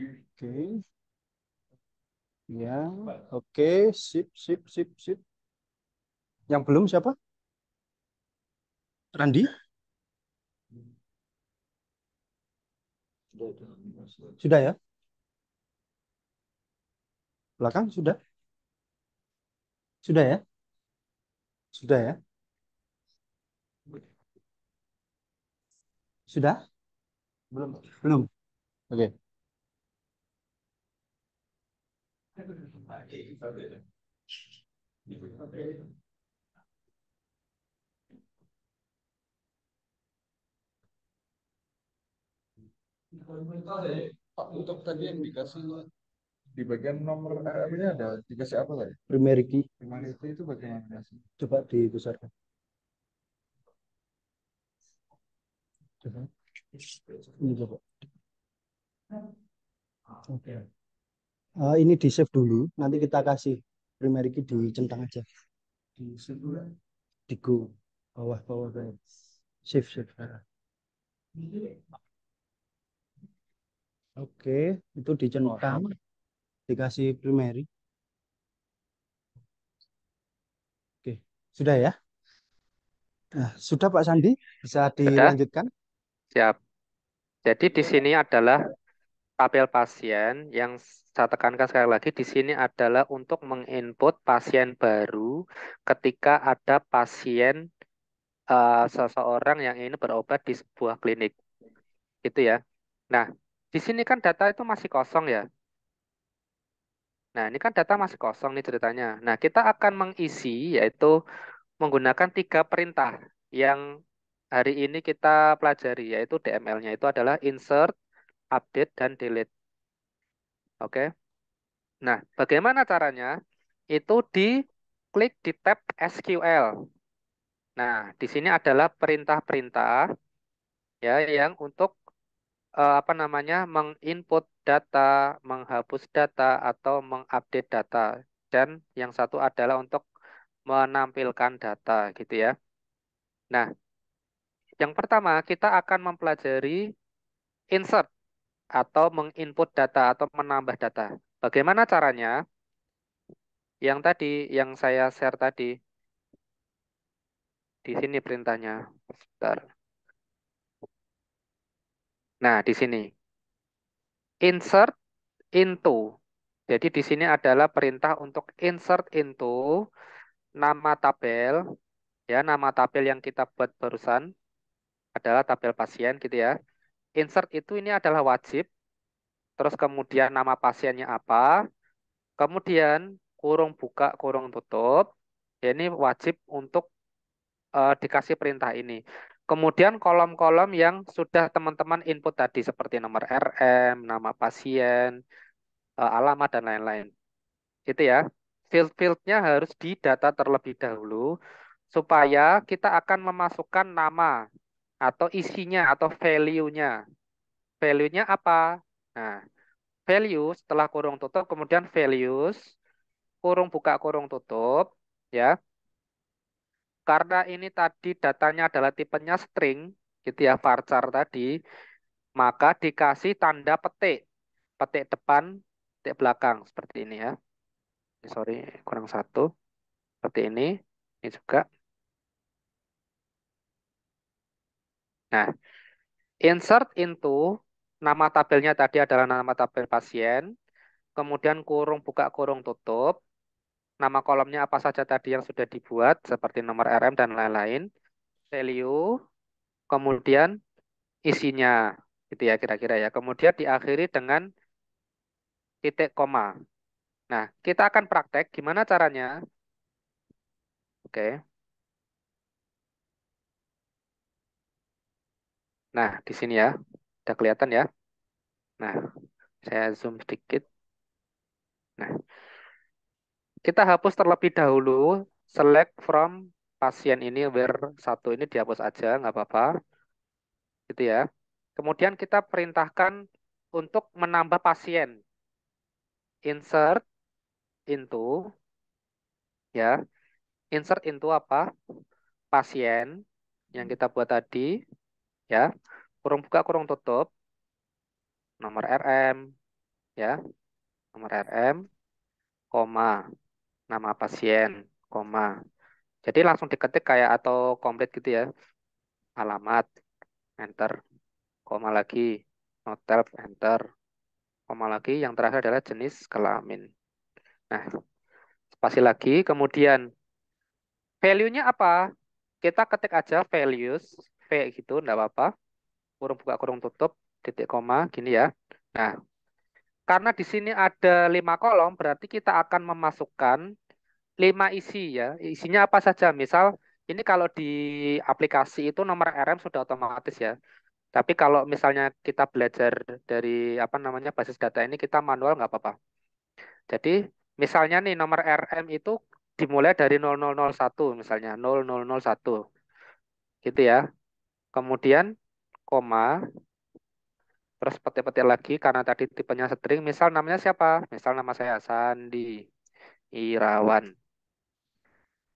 Oke. Ya, oke, sip, sip, sip, sip. Yang belum siapa? Randi? Sudah ya? Belakang sudah? Sudah ya? Sudah ya? Sudah? Belum. Belum. Oke. Pak, untuk tadi yang dikasih di bagian nomor RM-nya ada dikasih apa tadi? Primary key. Gimana itu itu bagaimana? Coba dibesarkan. Ini coba. Oke. Eh, ini di save dulu. Nanti kita kasih primary key dicentang aja. Di situ ya. Di go. Bawah, bawah, bawah. Save, save. Oke, itu dicentang. Dikasih primary. Oke, sudah ya? Nah, sudah Pak Sandi, bisa dilanjutkan? Siap. Jadi di sini adalah tabel pasien yang saya tekankan sekali lagi di sini adalah untuk menginput pasien baru ketika ada pasien eh, seseorang yang ini berobat di sebuah klinik. Gitu ya. Nah, di sini kan data itu masih kosong ya. Nah, ini kan data masih kosong nih ceritanya. Nah, kita akan mengisi yaitu menggunakan tiga perintah yang hari ini kita pelajari yaitu DML-nya itu adalah insert, update, dan delete. Oke. Nah, bagaimana caranya? Itu di klik di tab SQL. Nah, di sini adalah perintah-perintah ya yang untuk eh, apa namanya menginput data, menghapus data atau mengupdate data. Dan yang satu adalah untuk menampilkan data gitu ya. Nah, yang pertama kita akan mempelajari insert atau menginput data atau menambah data. Bagaimana caranya? Yang tadi, yang saya share tadi. Di sini perintahnya. Bentar. Nah, di sini. Insert into. Jadi di sini adalah perintah untuk insert into nama tabel. Ya, nama tabel yang kita buat barusan adalah tabel pasien gitu ya. Insert itu ini adalah wajib. terus kemudian nama pasiennya apa, kemudian kurung buka, kurung tutup. Ya, ini wajib untuk uh, dikasih perintah ini. Kemudian kolom-kolom yang sudah teman-teman input tadi seperti nomor RM, nama pasien, uh, alamat dan lain-lain. Itu ya. Field-fieldnya harus didata terlebih dahulu supaya kita akan memasukkan nama atau isinya atau value-nya. Value-nya apa? Nah, value setelah kurung tutup kemudian values kurung buka kurung tutup ya. Karena ini tadi datanya adalah tipenya string gitu ya varchar tadi, maka dikasih tanda petik. Petik depan, petik belakang seperti ini ya. Sorry, kurang satu. Seperti ini. Ini juga. Nah, insert into nama tabelnya tadi adalah nama tabel pasien. Kemudian kurung buka kurung tutup nama kolomnya apa saja tadi yang sudah dibuat seperti nomor RM dan lain-lain, value, kemudian isinya gitu ya kira-kira ya. Kemudian diakhiri dengan titik koma. Nah, kita akan praktek gimana caranya. Oke. Nah, di sini ya. Udah kelihatan ya. Nah, saya zoom sedikit. Nah, kita hapus terlebih dahulu select from pasien ini where satu ini dihapus aja nggak apa-apa gitu ya kemudian kita perintahkan untuk menambah pasien insert into ya insert into apa pasien yang kita buat tadi ya kurung buka kurung tutup nomor RM ya nomor RM koma nama pasien, koma. Jadi langsung diketik kayak atau komplit gitu ya. Alamat, enter, koma lagi, notel, enter, koma lagi. Yang terakhir adalah jenis kelamin. Nah, spasi lagi, kemudian value-nya apa? Kita ketik aja values, V gitu, enggak apa-apa. Kurung buka, kurung tutup, titik koma, gini ya. Nah, karena di sini ada lima kolom, berarti kita akan memasukkan lima isi ya. Isinya apa saja? Misal, ini kalau di aplikasi itu nomor RM sudah otomatis ya. Tapi kalau misalnya kita belajar dari apa namanya basis data ini kita manual nggak apa-apa. Jadi misalnya nih nomor RM itu dimulai dari 0001 misalnya 0001 gitu ya. Kemudian koma Terus petik-petik lagi karena tadi tipenya string, misal namanya siapa? Misal nama saya Sandi Irawan.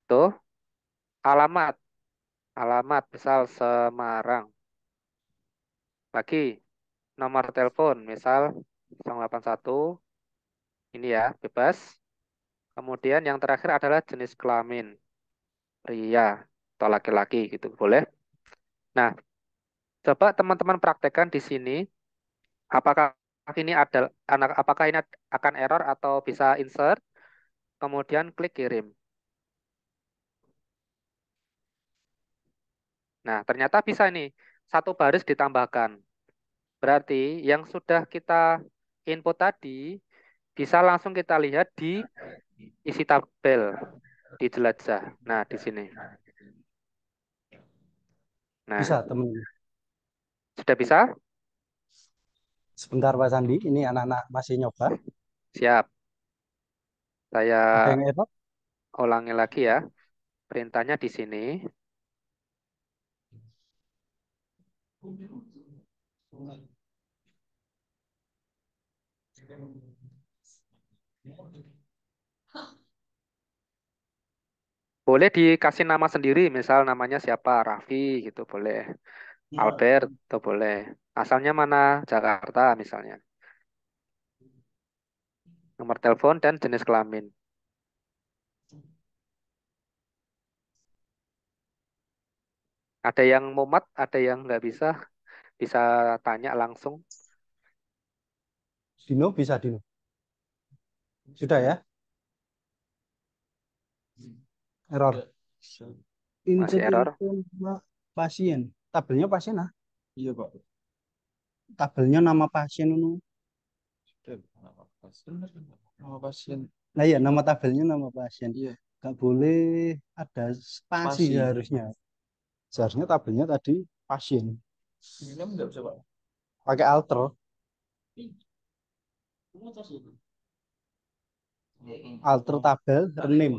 Tuh, alamat. Alamat, misal Semarang. Lagi, nomor telepon, misal 081. Ini ya, bebas. Kemudian yang terakhir adalah jenis kelamin. Pria atau laki-laki gitu, boleh. Nah, coba teman-teman praktekkan di sini apakah ini ada anak apakah ini akan error atau bisa insert kemudian klik kirim. Nah ternyata bisa ini satu baris ditambahkan. Berarti yang sudah kita input tadi bisa langsung kita lihat di isi tabel di jelajah. Nah di sini nah bisa teman sudah bisa Sebentar Pak Sandi, ini anak-anak masih nyoba. Siap. Saya ulangi lagi ya. Perintahnya di sini. Boleh dikasih nama sendiri, misal namanya siapa, Raffi gitu boleh. Iya. Albert itu boleh. Asalnya mana? Jakarta misalnya. Nomor telepon dan jenis kelamin. Ada yang mumet, ada yang nggak bisa. Bisa tanya langsung. Dino bisa Dino. Sudah ya? Error. Masih error. Pasien tabelnya pasien ah iya pak tabelnya nama pasien itu Nama pasien. Nama pasien. Nah ya nama tabelnya nama pasien. Iya. Nggak boleh ada spasi Spasi. seharusnya. Seharusnya tabelnya tadi pasien. Ini kan nggak bisa pak. Pakai alter. Alter tabel rename.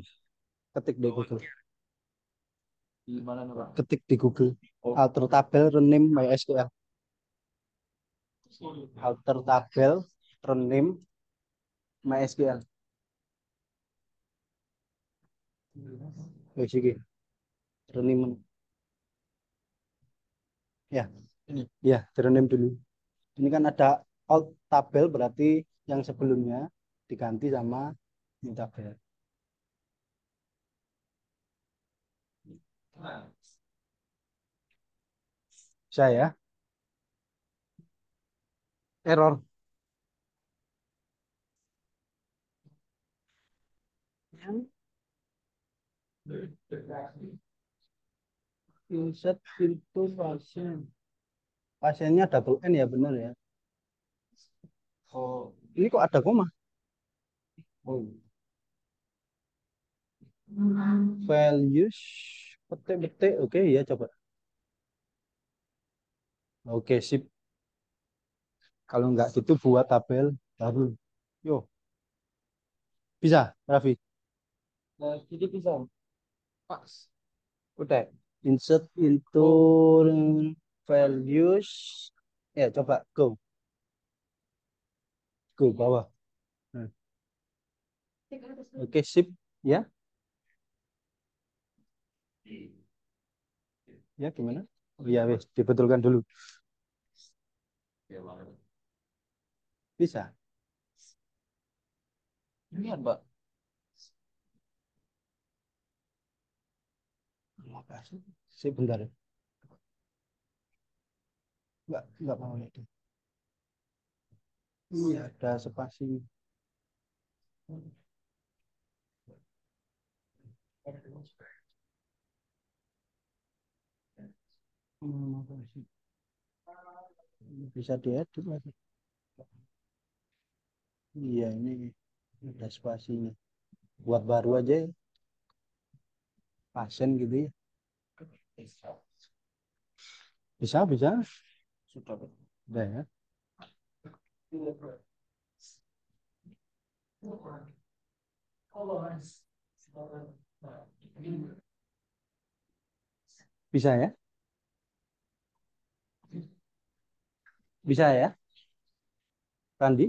Ketik di Google. Di mana nih pak? Ketik di Google. Oh. Alter tabel rename MySQL. Alter tabel rename MySQL. Wis iki. Rename. Ya. Ini. Ya, rename dulu. Ini kan ada alt tabel berarti yang sebelumnya diganti sama new tabel. Bisa ya? Error. Insert into pasien. Pasiennya double N ya benar ya. Oh. Ini kok ada koma? Oh. Values petik-petik. Oke ya coba. Oke sip. Kalau nggak gitu buat tabel baru. Yo. Bisa, Raffi. Nah, jadi bisa. Pas. Udah. Insert into values. Ya, coba go. Go bawah. Nah. Oke, sip. Ya. Ya, gimana? Oh ya, wes, dibetulkan dulu. Bisa. Ini kan pak. Sip, bentar. Enggak, enggak mau itu. Iya, ada spasi. Hmm, apa sih? Bisa diedit lagi. Iya, ini ada spasinya. Buat baru aja ya. Pasien gitu ya. Bisa, bisa. Sudah. Udah ya. Bisa ya? Bisa ya? Randi?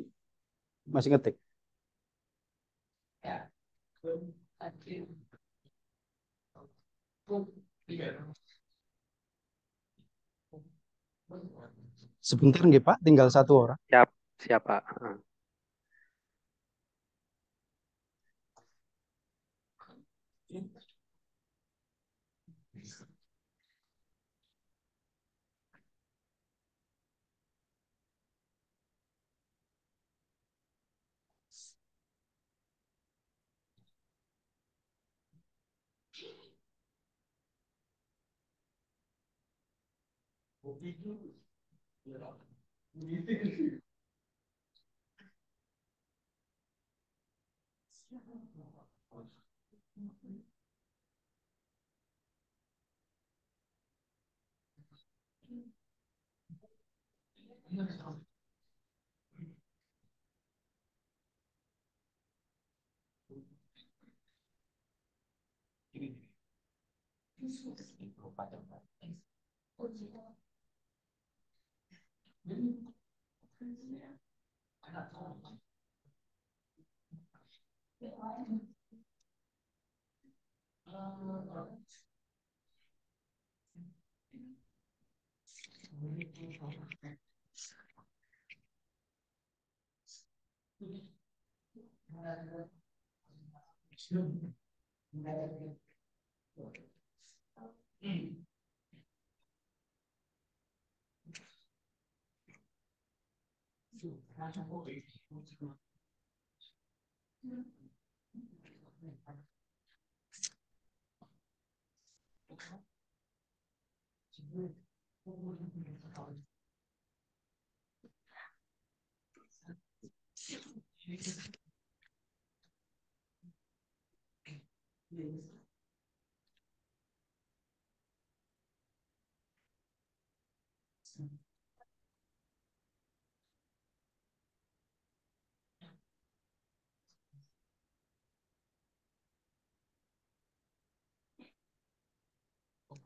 Masih ngetik? Sebentar nggih Pak, tinggal satu orang. Siap, siapa? Heeh. We do. used. You know. Mm. 啊，可以。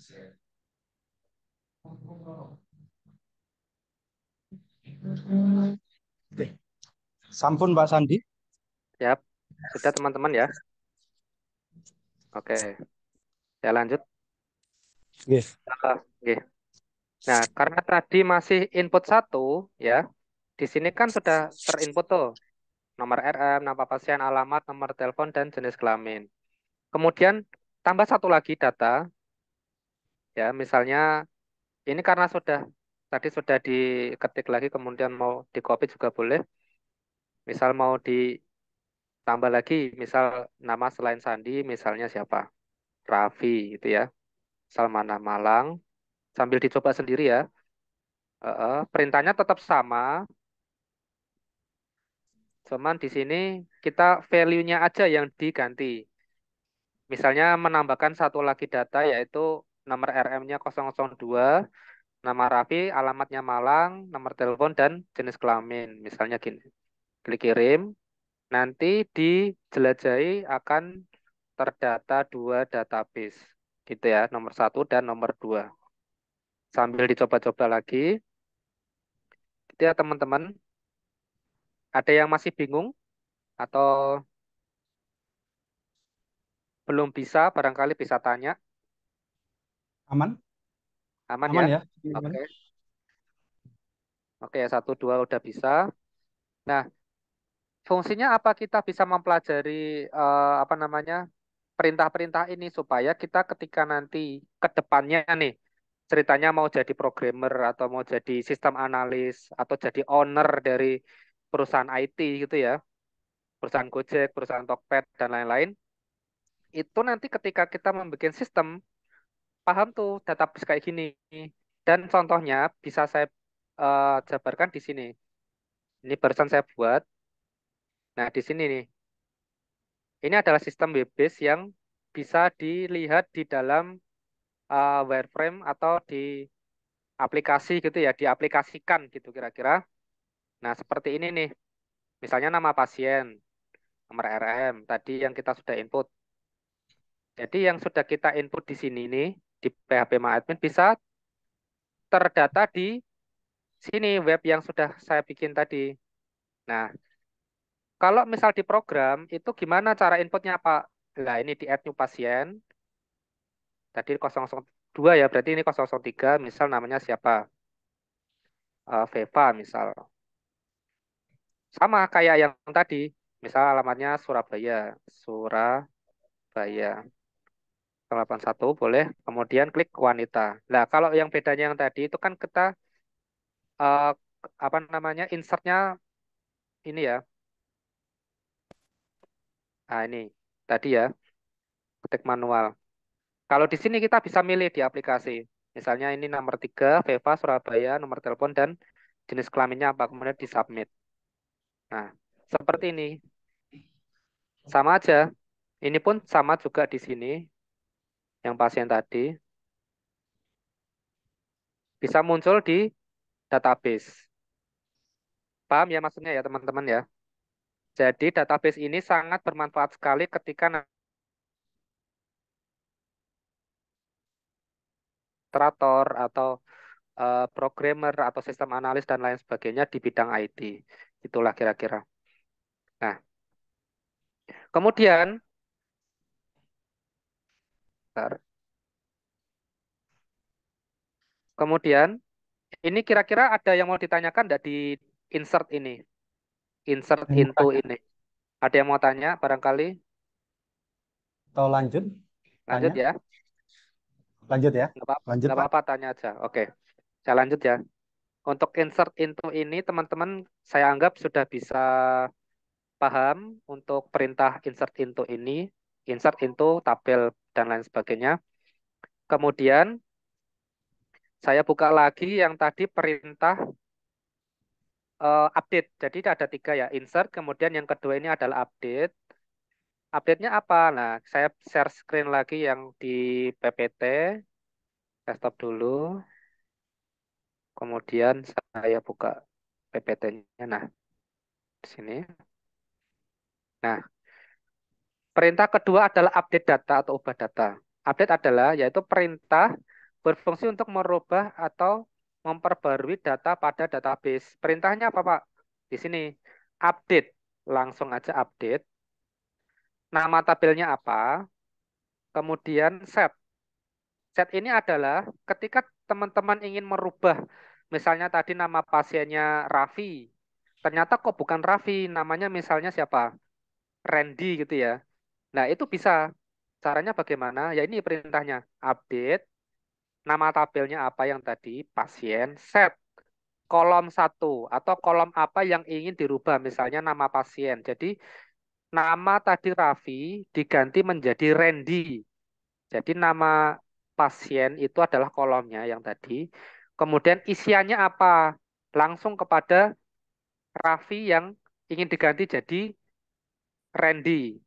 Sei. Sampun Pak Sandi. Siap. Sudah teman-teman ya. Oke. Ya lanjut. Oke. Ah, Oke. Nah, karena tadi masih input satu, ya, di sini kan sudah terinput tuh nomor RM, nama pasien, alamat, nomor telepon, dan jenis kelamin. Kemudian tambah satu lagi data, ya, misalnya ini karena sudah tadi sudah diketik lagi, kemudian mau di copy juga boleh. Misal mau ditambah lagi, misal nama selain Sandi, misalnya siapa? Raffi, gitu ya. Misal mana Malang, sambil dicoba sendiri ya. Eh, perintahnya tetap sama, cuman di sini kita value-nya aja yang diganti. Misalnya menambahkan satu lagi data yaitu nomor RM-nya 002, nama Raffi, alamatnya Malang, nomor telepon dan jenis kelamin. Misalnya gini. Klik kirim, nanti dijelajahi akan terdata dua database. Gitu ya, nomor satu dan nomor dua. Sambil dicoba-coba lagi. Gitu ya teman-teman. Ada yang masih bingung atau belum bisa, barangkali bisa tanya. Aman? Aman, Aman ya? ya? Oke. Oke, satu dua udah bisa. Nah, fungsinya apa kita bisa mempelajari eh, apa namanya perintah-perintah ini supaya kita ketika nanti ke depannya nih ceritanya mau jadi programmer atau mau jadi sistem analis atau jadi owner dari perusahaan IT gitu ya, perusahaan Gojek, perusahaan Tokped dan lain-lain, itu nanti ketika kita membuat sistem paham tuh database kayak gini dan contohnya bisa saya eh, jabarkan di sini. Ini barusan saya buat. Nah, di sini nih. Ini adalah sistem web base yang bisa dilihat di dalam uh, wireframe atau di aplikasi gitu ya, diaplikasikan gitu kira-kira. Nah, seperti ini nih. Misalnya nama pasien, nomor RM, tadi yang kita sudah input. Jadi yang sudah kita input di sini nih, di PHP MyAdmin bisa terdata di sini web yang sudah saya bikin tadi. Nah, kalau misal di program, itu gimana cara inputnya, Pak? Nah, ini di add new pasien. Tadi 002 ya, berarti ini 003, misal namanya siapa? Uh, Veva, misal. Sama kayak yang tadi, misal alamatnya Surabaya. Surabaya. 81 boleh, kemudian klik wanita. Nah, kalau yang bedanya yang tadi itu kan kita uh, apa namanya insertnya ini ya. Nah, ini tadi ya, ketik manual. Kalau di sini kita bisa milih di aplikasi. Misalnya ini nomor 3, Veva, Surabaya, nomor telepon, dan jenis kelaminnya apa. Kemudian di submit. Nah, seperti ini. Sama aja. Ini pun sama juga di sini. Yang pasien tadi. Bisa muncul di database. Paham ya maksudnya ya teman-teman ya? Jadi database ini sangat bermanfaat sekali ketika administrator atau uh, programmer atau sistem analis dan lain sebagainya di bidang IT. Itulah kira-kira. Nah, kemudian bentar. Kemudian ini kira-kira ada yang mau ditanyakan enggak di insert ini? Insert into ini. Ada yang mau tanya barangkali? Atau lanjut? Lanjut Tanya? ya. Lanjut ya. Nggak apa-apa, Lanjut, apa-apa tanya aja. Oke. Saya lanjut ya. Untuk insert into ini teman-teman saya anggap sudah bisa paham untuk perintah insert into ini, insert into tabel dan lain sebagainya. Kemudian saya buka lagi yang tadi perintah uh, update. Jadi ada tiga ya, insert, kemudian yang kedua ini adalah update. Update-nya apa? Nah, saya share screen lagi yang di PPT. Saya stop dulu. Kemudian saya buka PPT-nya. Nah, di sini. Nah, perintah kedua adalah update data atau ubah data. Update adalah yaitu perintah berfungsi untuk merubah atau memperbarui data pada database. Perintahnya apa, Pak? Di sini, update. Langsung aja update. Nama tabelnya apa? Kemudian set. Set ini adalah ketika teman-teman ingin merubah, misalnya tadi nama pasiennya Raffi, ternyata kok bukan Raffi, namanya misalnya siapa? Randy gitu ya. Nah, itu bisa. Caranya bagaimana? Ya ini perintahnya. Update nama tabelnya apa yang tadi? Pasien set. Kolom satu atau kolom apa yang ingin dirubah misalnya nama pasien. Jadi nama tadi Raffi diganti menjadi Randy. Jadi nama pasien itu adalah kolomnya yang tadi. Kemudian isiannya apa? Langsung kepada Raffi yang ingin diganti jadi Randy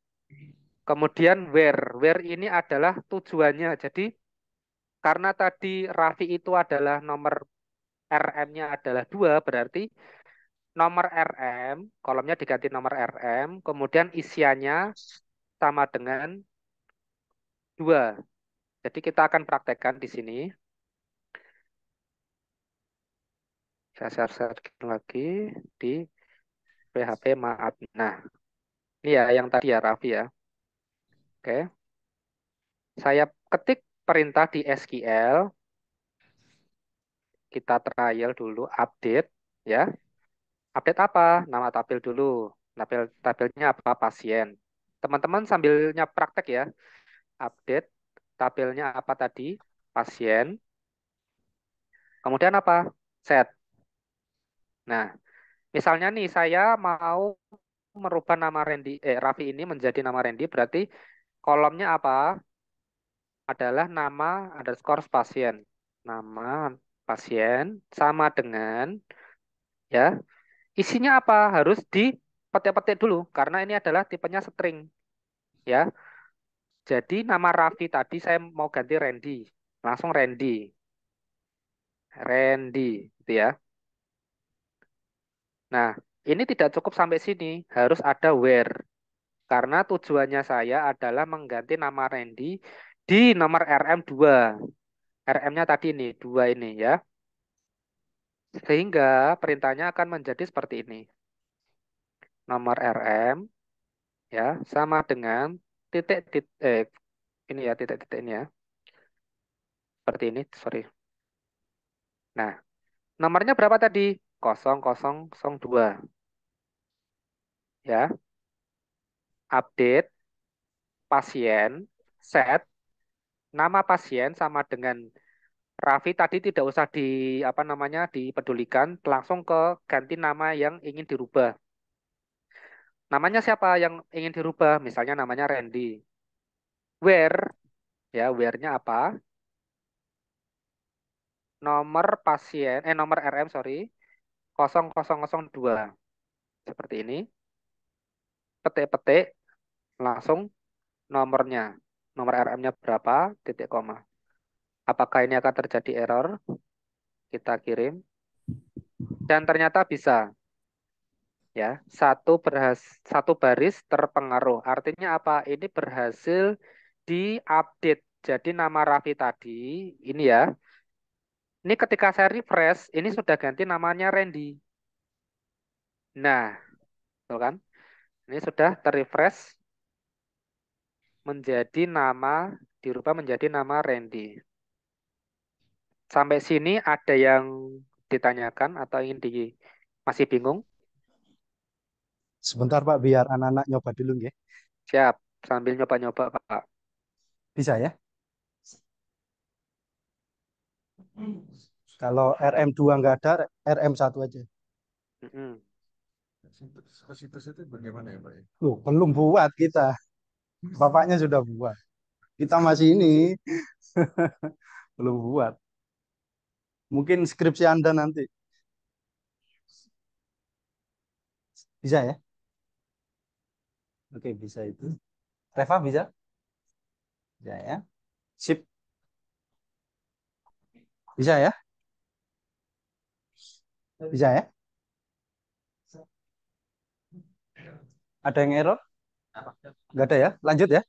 kemudian where where ini adalah tujuannya jadi karena tadi Raffi itu adalah nomor RM-nya adalah dua, berarti nomor RM, kolomnya diganti nomor RM, kemudian isiannya sama dengan dua. Jadi kita akan praktekkan di sini. Saya share-share lagi di PHP maaf. Nah, ini ya yang tadi ya Raffi ya. Oke. Saya ketik perintah di SQL. Kita trial dulu update ya. Update apa? Nama tabel dulu. Tabel tabelnya apa? Pasien. Teman-teman sambilnya praktek ya. Update tabelnya apa tadi? Pasien. Kemudian apa? Set. Nah, misalnya nih saya mau merubah nama Randy eh Raffi ini menjadi nama Randy berarti kolomnya apa? adalah nama underscore pasien. Nama pasien sama dengan ya isinya apa harus dipetik-petik dulu karena ini adalah tipenya string ya. Jadi nama Raffi tadi saya mau ganti Randy. Langsung Randy. Randy gitu ya. Nah, ini tidak cukup sampai sini, harus ada where. Karena tujuannya saya adalah mengganti nama Randy di nomor RM2. RM-nya tadi ini, dua ini ya. Sehingga perintahnya akan menjadi seperti ini. Nomor RM ya sama dengan titik titik eh, ini ya titik-titik ini ya. Seperti ini, sorry. Nah, nomornya berapa tadi? 0002. Ya. Update pasien set nama pasien sama dengan Raffi tadi tidak usah di apa namanya dipedulikan, langsung ke ganti nama yang ingin dirubah. Namanya siapa yang ingin dirubah? Misalnya namanya Randy. Where ya where-nya apa? Nomor pasien eh nomor RM sorry 0002. Seperti ini. Petik-petik langsung nomornya. Nomor RM-nya berapa, titik koma. Apakah ini akan terjadi error? Kita kirim. Dan ternyata bisa. Ya, satu berhas satu baris terpengaruh. Artinya apa? Ini berhasil diupdate. Jadi nama Raffi tadi, ini ya. Ini ketika saya refresh, ini sudah ganti namanya Randy. Nah, betul kan? Ini sudah terrefresh menjadi nama, dirubah menjadi nama Randy. Sampai sini ada yang ditanyakan atau ingin di masih bingung? Sebentar Pak, biar anak-anak nyoba dulu ya. Siap, sambil nyoba-nyoba Pak. Bisa ya? Kalau RM2 nggak ada, RM1 aja. Mm-mm. Ke situs itu bagaimana ya Pak? ya? Loh, belum buat kita. Bapaknya sudah buat. Kita masih ini. (laughs) belum buat. Mungkin skripsi Anda nanti. Bisa ya? Oke, bisa itu. Reva bisa? Bisa ya? Sip. Bisa ya? Bisa ya? Ada yang error? Nggak ada ya? Lanjut ya?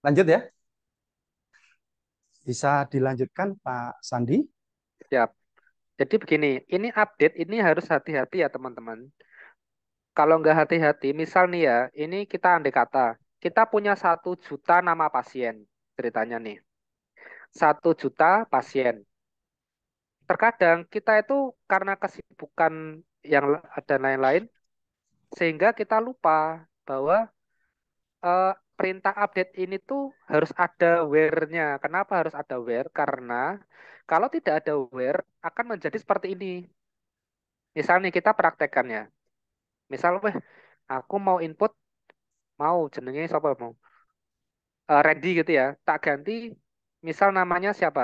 Lanjut ya? Bisa dilanjutkan Pak Sandi? Siap. Jadi begini, ini update ini harus hati-hati ya teman-teman. Kalau nggak hati-hati, misal nih ya, ini kita andai kata, kita punya satu juta nama pasien, ceritanya nih. Satu juta pasien. Terkadang kita itu karena kesibukan yang ada lain-lain, sehingga kita lupa bahwa eh, perintah update ini tuh harus ada where-nya. Kenapa harus ada where? Karena kalau tidak ada where akan menjadi seperti ini. Misal nih kita praktekkan ya. Misal weh aku mau input mau jenenge siapa mau? Eh, Randy gitu ya. Tak ganti misal namanya siapa?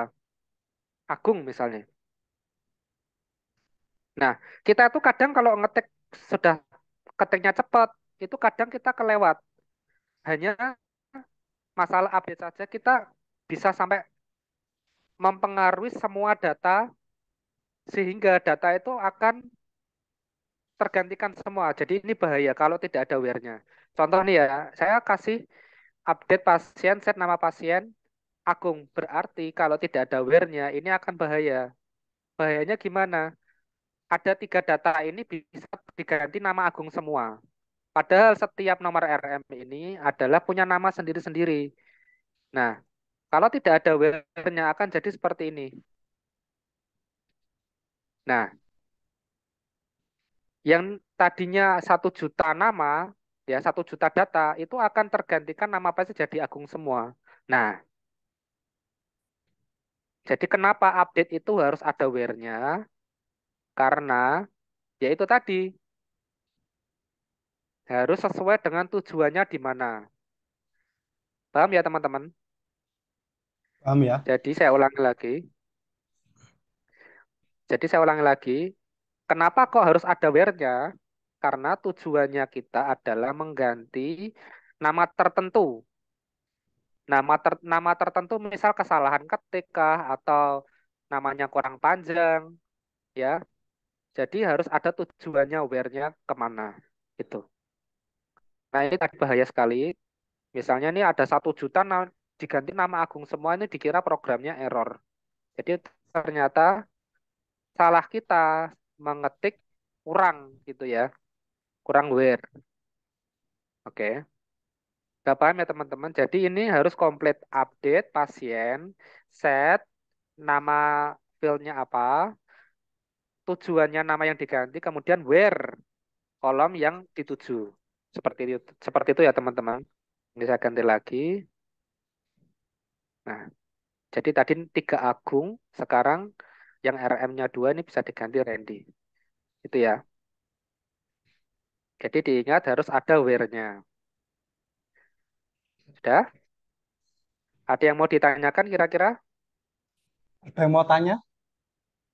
Agung misalnya. Nah, kita tuh kadang kalau ngetik sudah ketiknya cepat, itu kadang kita kelewat. Hanya masalah update saja kita bisa sampai mempengaruhi semua data sehingga data itu akan tergantikan semua. Jadi ini bahaya kalau tidak ada where-nya. Contoh nih ya, saya kasih update pasien, set nama pasien Agung. Berarti kalau tidak ada where-nya ini akan bahaya. Bahayanya gimana? Ada tiga data ini bisa diganti nama Agung semua. Padahal setiap nomor RM ini adalah punya nama sendiri-sendiri. Nah, kalau tidak ada where-nya akan jadi seperti ini. Nah, yang tadinya satu juta nama, ya satu juta data, itu akan tergantikan nama pasti jadi Agung semua. Nah, jadi kenapa update itu harus ada where-nya? Karena ya itu tadi harus sesuai dengan tujuannya di mana. Paham ya teman-teman? Paham ya? Jadi saya ulangi lagi. Jadi saya ulangi lagi. Kenapa kok harus ada where-nya? Karena tujuannya kita adalah mengganti nama tertentu. Nama ter, nama tertentu misal kesalahan ketik kah atau namanya kurang panjang ya. Jadi harus ada tujuannya where-nya ke mana itu. Nah ini tadi bahaya sekali. Misalnya ini ada satu juta diganti nama Agung semua ini dikira programnya error. Jadi ternyata salah kita mengetik kurang gitu ya. Kurang where. Oke. Gak paham ya teman-teman. Jadi ini harus komplit update pasien, set, nama fieldnya apa, tujuannya nama yang diganti, kemudian where, kolom yang dituju. Seperti itu, seperti itu ya teman-teman. Ini saya ganti lagi. Nah, jadi tadi tiga Agung, sekarang yang RM-nya dua ini bisa diganti Randy. Itu ya. Jadi diingat harus ada where-nya. Sudah? Ada yang mau ditanyakan kira-kira? Ada yang mau tanya?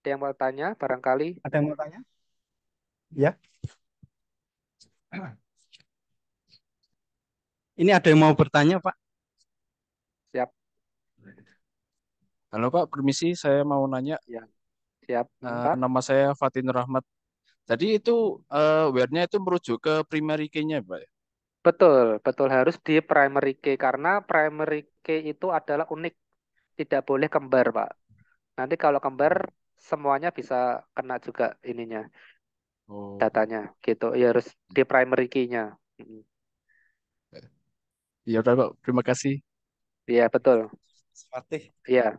Ada yang mau tanya barangkali? Ada yang mau tanya? Ya. Ini ada yang mau bertanya, Pak? Siap, Halo Pak, permisi saya mau nanya. ya, siap, Pak. nama saya Fatin Rahmat. Tadi itu eh where-nya itu merujuk ke primary key-nya, Pak. ya? Betul, betul harus di primary key karena primary key itu adalah unik, tidak boleh kembar, Pak. Nanti kalau kembar semuanya bisa kena juga ininya, Oh, datanya, gitu. Ya harus di primary key-nya. Ya udah Pak, terima kasih. Iya, betul. Fatih. Iya.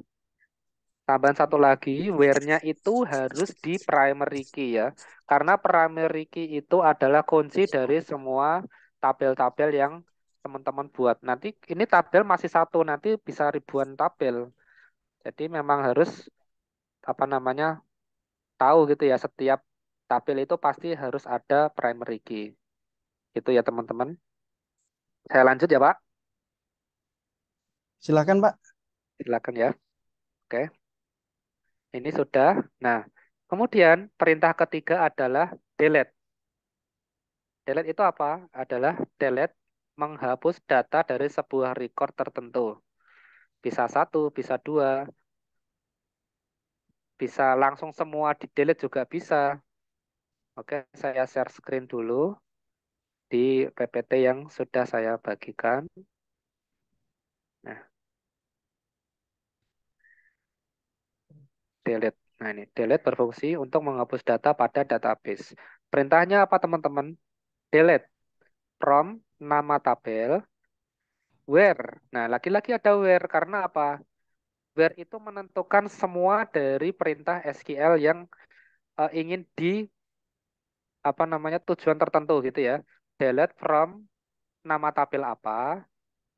Tambahan satu lagi, where-nya itu harus di primary key ya. Karena primary key itu adalah kunci dari semua tabel-tabel yang teman-teman buat. Nanti ini tabel masih satu, nanti bisa ribuan tabel. Jadi memang harus apa namanya tahu gitu ya, setiap tabel itu pasti harus ada primary key. Itu ya teman-teman. Saya lanjut ya Pak. Silakan, Pak. Silakan ya. Oke. Ini sudah. Nah, kemudian perintah ketiga adalah delete. Delete itu apa? Adalah delete menghapus data dari sebuah record tertentu. Bisa satu, bisa dua, bisa langsung semua di delete juga bisa. Oke, saya share screen dulu di PPT yang sudah saya bagikan. Nah, delete. Nah, ini delete berfungsi untuk menghapus data pada database. Perintahnya apa, teman-teman? Delete from nama tabel where. Nah, lagi-lagi ada where karena apa? Where itu menentukan semua dari perintah SQL yang eh, ingin di apa namanya tujuan tertentu gitu ya. Delete from nama tabel apa,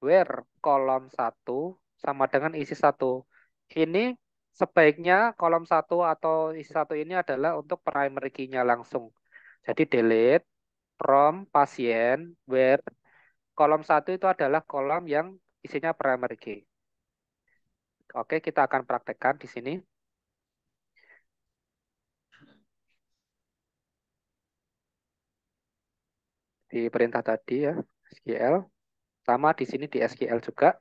where kolom 1 sama dengan isi satu. Ini sebaiknya kolom satu atau isi satu ini adalah untuk primary key-nya langsung. Jadi delete from pasien where kolom satu itu adalah kolom yang isinya primary key. Oke, kita akan praktekkan di sini. Di perintah tadi ya, SQL. Sama di sini di SQL juga.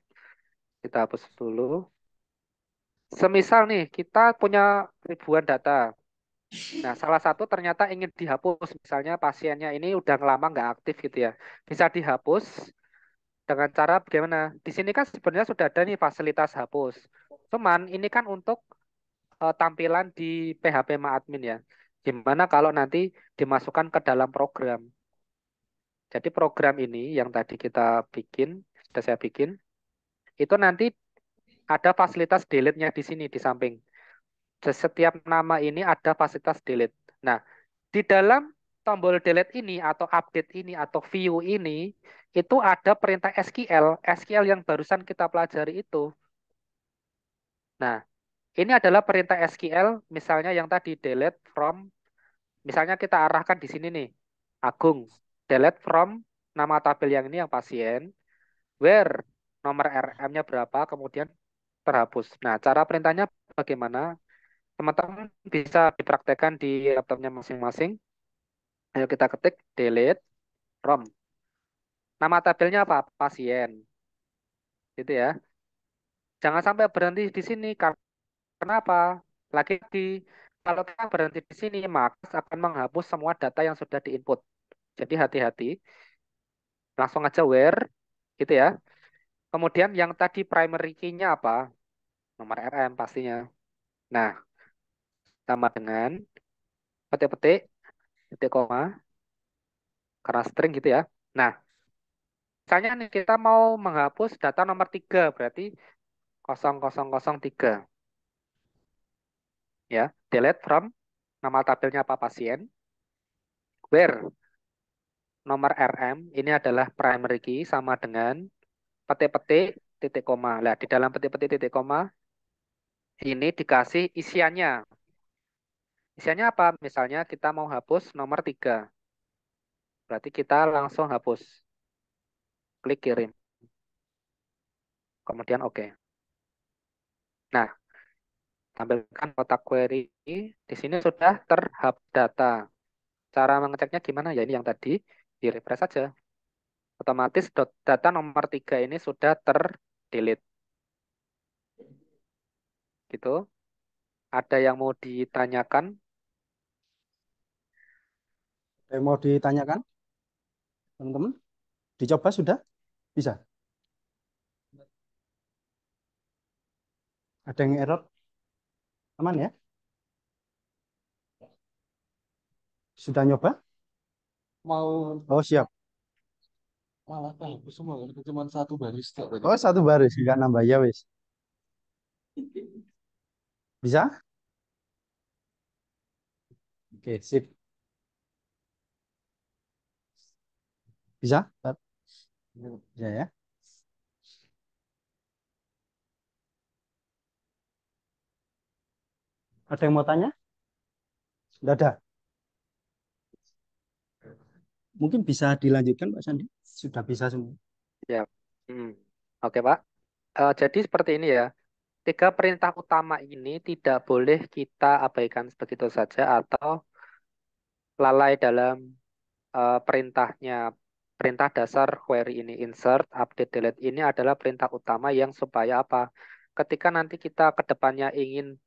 Kita hapus dulu. Semisal nih, kita punya ribuan data. Nah, salah satu ternyata ingin dihapus. Misalnya pasiennya ini udah lama nggak aktif gitu ya. Bisa dihapus dengan cara bagaimana? Di sini kan sebenarnya sudah ada nih fasilitas hapus. Cuman ini kan untuk uh, tampilan di PHP admin ya. Gimana kalau nanti dimasukkan ke dalam program? Jadi program ini yang tadi kita bikin, sudah saya bikin, itu nanti ada fasilitas delete-nya di sini di samping. Setiap nama ini ada fasilitas delete. Nah, di dalam tombol delete ini atau update ini atau view ini itu ada perintah SQL, SQL yang barusan kita pelajari itu. Nah, ini adalah perintah SQL misalnya yang tadi delete from misalnya kita arahkan di sini nih. Agung, delete from nama tabel yang ini yang pasien, where nomor RM-nya berapa, kemudian terhapus. Nah, cara perintahnya bagaimana? Teman-teman bisa dipraktekkan di laptopnya masing-masing. Ayo kita ketik delete from. Nama tabelnya apa? Pasien. Gitu ya. Jangan sampai berhenti di sini. Kenapa? Lagi di kalau kita berhenti di sini, maka akan menghapus semua data yang sudah diinput. Jadi hati-hati. Langsung aja where, gitu ya. Kemudian yang tadi primary key-nya apa? Nomor RM pastinya. Nah, sama dengan petik-petik, titik koma, karena string gitu ya. Nah, misalnya nih kita mau menghapus data nomor 3, berarti 0003. Ya, delete from nama tabelnya apa pasien. Where nomor RM ini adalah primary key sama dengan petik-petik titik koma. Nah, di dalam petik-petik titik koma ini dikasih isiannya. Isiannya apa? Misalnya kita mau hapus nomor 3. Berarti kita langsung hapus. Klik kirim. Kemudian oke. Okay. Nah, tampilkan kotak query. Di sini sudah terhapus data. Cara mengeceknya gimana? Ya ini yang tadi. Di refresh saja. Otomatis data nomor tiga ini sudah terdelete. Gitu. Ada yang mau ditanyakan? Yang mau ditanyakan, teman-teman? Dicoba sudah? Bisa? Ada yang error? Aman ya? Sudah nyoba? Mau Oh, siap. malah hapus semua kan cuma satu baris tok tadi. Oh, satu baris, nggak nambah ya, wis. Bisa? Oke, sip. Bisa? Bisa ya? Ada yang mau tanya? Tidak ada. Mungkin bisa dilanjutkan, Pak Sandi. Sudah bisa semua. Ya. Hmm. Oke, Pak. Eh, jadi seperti ini ya. Tiga perintah utama ini tidak boleh kita abaikan begitu saja atau lalai dalam eh, perintahnya. Perintah dasar query ini insert, update, delete ini adalah perintah utama yang supaya apa? Ketika nanti kita ke depannya ingin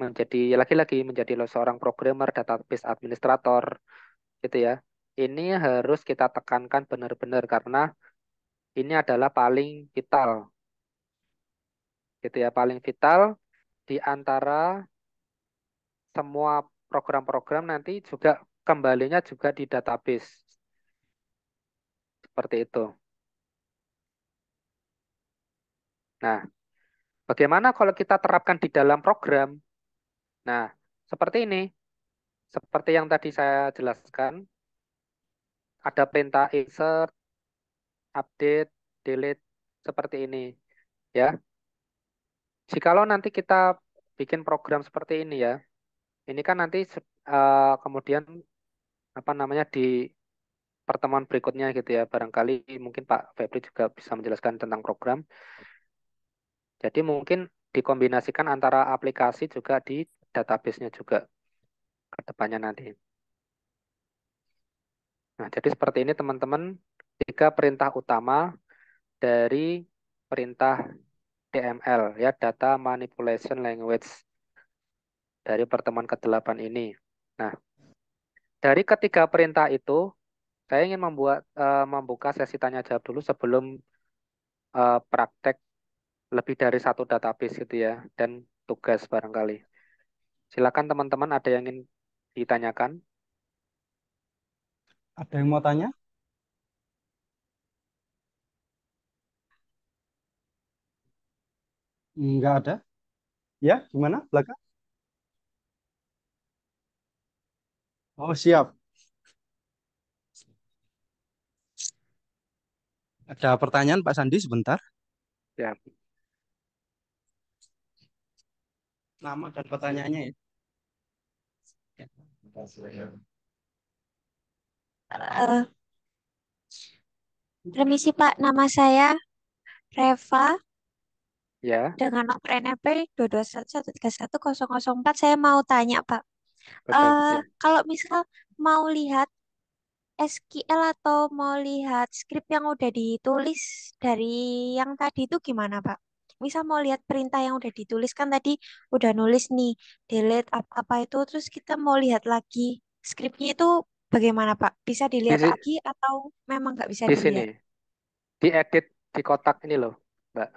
menjadi lagi-lagi menjadi seorang programmer, database administrator, gitu ya. Ini harus kita tekankan benar-benar karena ini adalah paling vital, gitu ya, paling vital di antara semua program-program nanti juga kembalinya juga di database. Seperti itu. Nah, bagaimana kalau kita terapkan di dalam program? Nah, seperti ini. Seperti yang tadi saya jelaskan, ada perintah insert, update, delete, seperti ini. Ya. Jikalau nanti kita bikin program seperti ini ya, ini kan nanti uh, kemudian apa namanya di pertemuan berikutnya gitu ya, barangkali mungkin Pak Febri juga bisa menjelaskan tentang program. Jadi mungkin dikombinasikan antara aplikasi juga di database-nya juga ke depannya nanti. Nah, jadi seperti ini teman-teman, tiga perintah utama dari perintah DML ya, Data Manipulation Language dari pertemuan ke-8 ini. Nah, dari ketiga perintah itu saya ingin membuat uh, membuka sesi tanya jawab dulu sebelum uh, praktek lebih dari satu database gitu ya dan tugas barangkali. Silakan teman-teman ada yang ingin ditanyakan? Ada yang mau tanya? Enggak ada. Ya, gimana? Belakang? Oh, siap. Ada pertanyaan Pak Sandi sebentar. Ya. Nama dan pertanyaannya ya. Uh, permisi Pak, nama saya Reva Ya. dengan nomor NPP 221131004. Saya mau tanya Pak, Betul, uh, ya. kalau misal mau lihat SQL atau mau lihat skrip yang udah ditulis dari yang tadi itu gimana Pak? Misal mau lihat perintah yang udah ditulis kan tadi udah nulis nih delete apa-apa itu terus kita mau lihat lagi skripnya itu bagaimana Pak? Bisa dilihat Di, lagi atau memang nggak bisa di dilihat? sini, diedit di kotak ini loh, Mbak.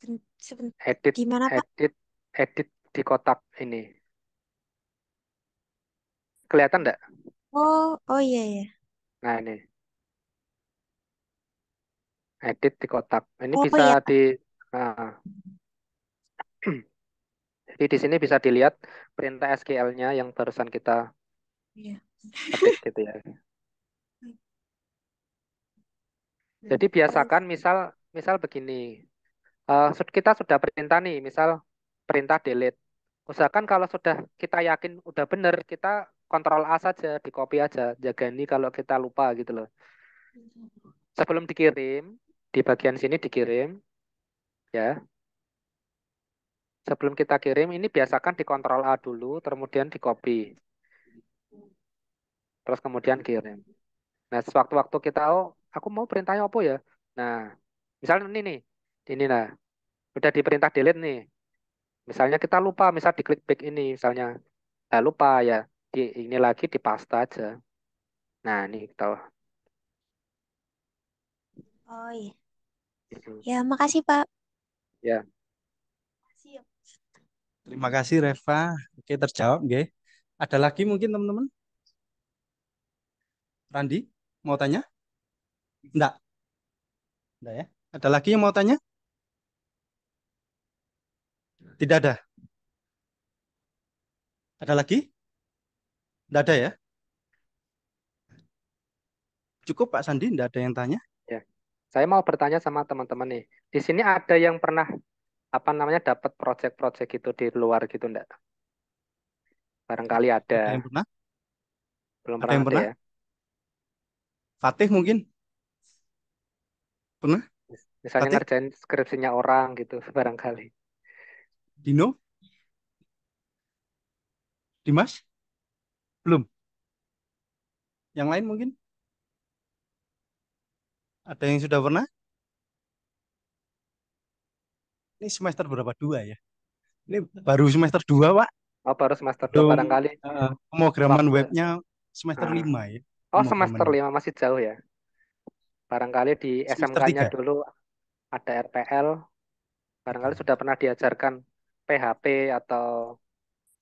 Ben- seben- Edit, Gimana Pak? edit, edit di kotak ini. Kelihatan enggak? Oh, oh iya ya. Nah ini, edit di kotak. Ini Oh bisa iya Pak. di, nah. Jadi di sini bisa dilihat perintah SQL-nya yang barusan kita Iya. ketik gitu ya. Jadi biasakan misal misal begini, uh, kita sudah perintah nih, misal perintah delete. Usahakan kalau sudah kita yakin udah benar, kita kontrol A saja, di copy aja, jaga ini kalau kita lupa gitu loh. Sebelum dikirim, di bagian sini dikirim, ya. Sebelum kita kirim, ini biasakan dikontrol A dulu, kemudian di copy. Terus kemudian kirim. Nah, sewaktu-waktu kita, oh, aku mau perintahnya apa ya? Nah, misalnya ini nih, ini nah, udah diperintah delete nih. Misalnya kita lupa, misal diklik back ini, misalnya, eh, lupa ya, di ini lagi di paste aja. Nah, ini kita, Oh iya. mm, Ya, makasih Pak. ya, Makasih ya. Terima kasih Reva. Oke, terjawab nggih. Ada lagi mungkin teman-teman? Randi, mau tanya? Enggak. Enggak ya? Ada lagi yang mau tanya? Tidak ada. Ada lagi? Enggak ada ya? Cukup Pak Sandi, enggak ada yang tanya? ya. Saya mau bertanya sama teman-teman nih. Di sini ada yang pernah apa namanya dapat project-project gitu di luar gitu enggak? Barangkali Ada ada, yang pernah? belum Ada pernah yang ada pernah? ya. Fatih mungkin? Pernah? Misalnya Fatih? ngerjain skripsinya orang gitu barangkali. Dino? Dimas? Belum? Yang lain mungkin? Ada yang sudah pernah? Ini semester berapa? Dua ya? Ini baru semester dua, Pak. Oh, baru semester 2 Belum barangkali eh, pemrograman webnya semester lima ya. Oh, semester. 5 masih jauh ya. Barangkali di SMK-nya dulu ada RPL, barangkali sudah pernah diajarkan PHP atau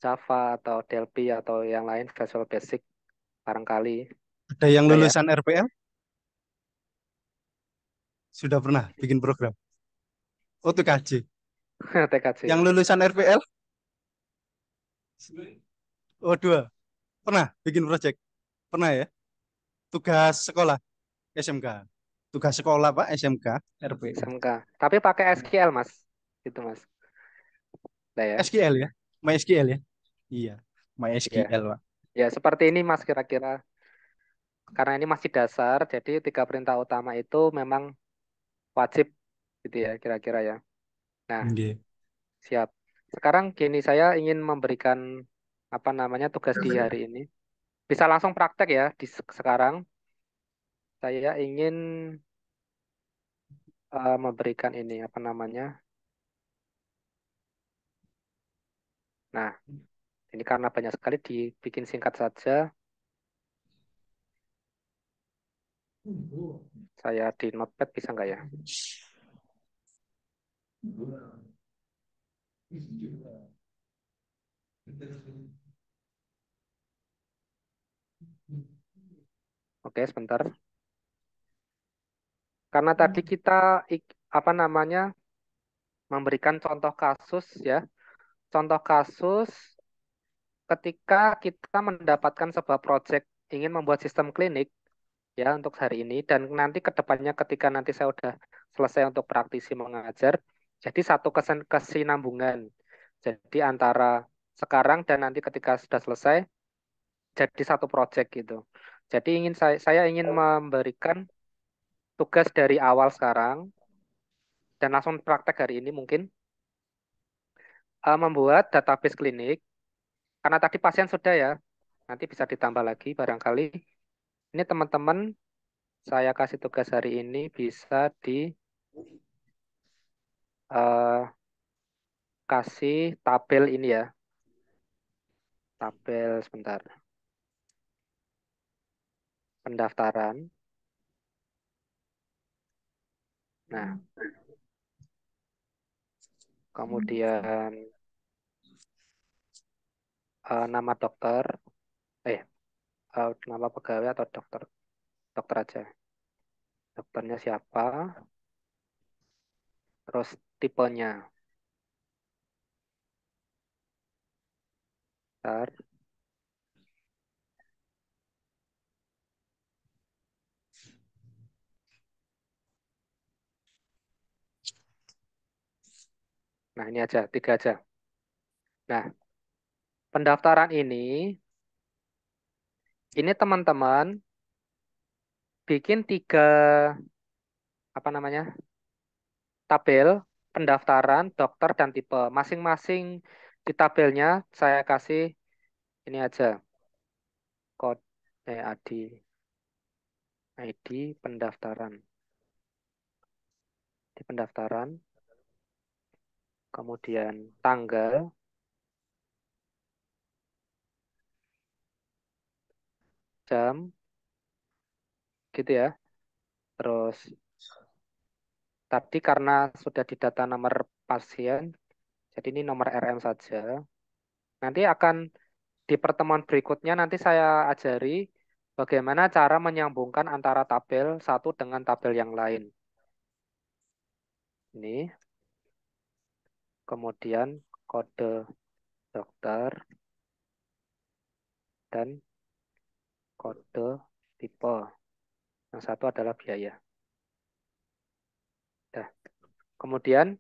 Java atau Delphi atau yang lain Visual Basic barangkali. Ada yang ya, lulusan RPL? Sudah pernah bikin program? Oh, TKJ. (laughs) TKJ. Yang lulusan RPL? Oh, dua. Pernah bikin project? Pernah ya? Tugas sekolah SMK. Tugas sekolah, Pak, SMK, RPL. SMK. Tapi pakai SQL, Mas. Itu, Mas. Nah ya. SQL ya? MySQL ya? Iya, Ya. MySQL, Pak. Ya, seperti ini Mas kira-kira. Karena ini masih dasar, jadi tiga perintah utama itu memang wajib gitu ya kira-kira ya. Nah, Nggih. siap. Sekarang gini saya ingin memberikan apa namanya tugas di hari ini. Bisa langsung praktek ya di se- sekarang. Saya ingin eh, memberikan ini apa namanya. Nah, ini karena banyak sekali dibikin singkat saja. Saya di notepad bisa nggak ya? Oke, sebentar. Karena tadi kita apa namanya memberikan contoh kasus ya. Contoh kasus ketika kita mendapatkan sebuah project ingin membuat sistem klinik ya untuk hari ini dan nanti ke depannya ketika nanti saya udah selesai untuk praktisi mengajar jadi satu kesen kesinambungan jadi antara sekarang dan nanti ketika sudah selesai jadi satu project gitu jadi ingin saya saya ingin memberikan tugas dari awal sekarang dan langsung praktek hari ini mungkin eh, membuat database klinik. Karena tadi pasien sudah ya nanti bisa ditambah lagi barangkali. Ini teman-teman saya kasih tugas hari ini bisa di eh, kasih tabel ini ya. Tabel sebentar pendaftaran. Nah kemudian eh, nama dokter eh eh, nama pegawai atau dokter dokter aja. Dokternya siapa? Terus tipenya. Bentar. Nah, ini aja, tiga aja. Nah, pendaftaran ini, ini teman-teman bikin tiga, apa namanya, tabel pendaftaran dokter dan tipe. Masing-masing di tabelnya saya kasih ini aja, kode AD. ID pendaftaran. Di pendaftaran. Kemudian tanggal. Jam. Gitu ya. Terus tadi karena sudah didata nomor pasien, jadi ini nomor RM saja. Nanti akan di pertemuan berikutnya nanti saya ajari bagaimana cara menyambungkan antara tabel satu dengan tabel yang lain. Ini. Kemudian kode dokter dan kode tipe. Yang satu adalah biaya. Nah, kemudian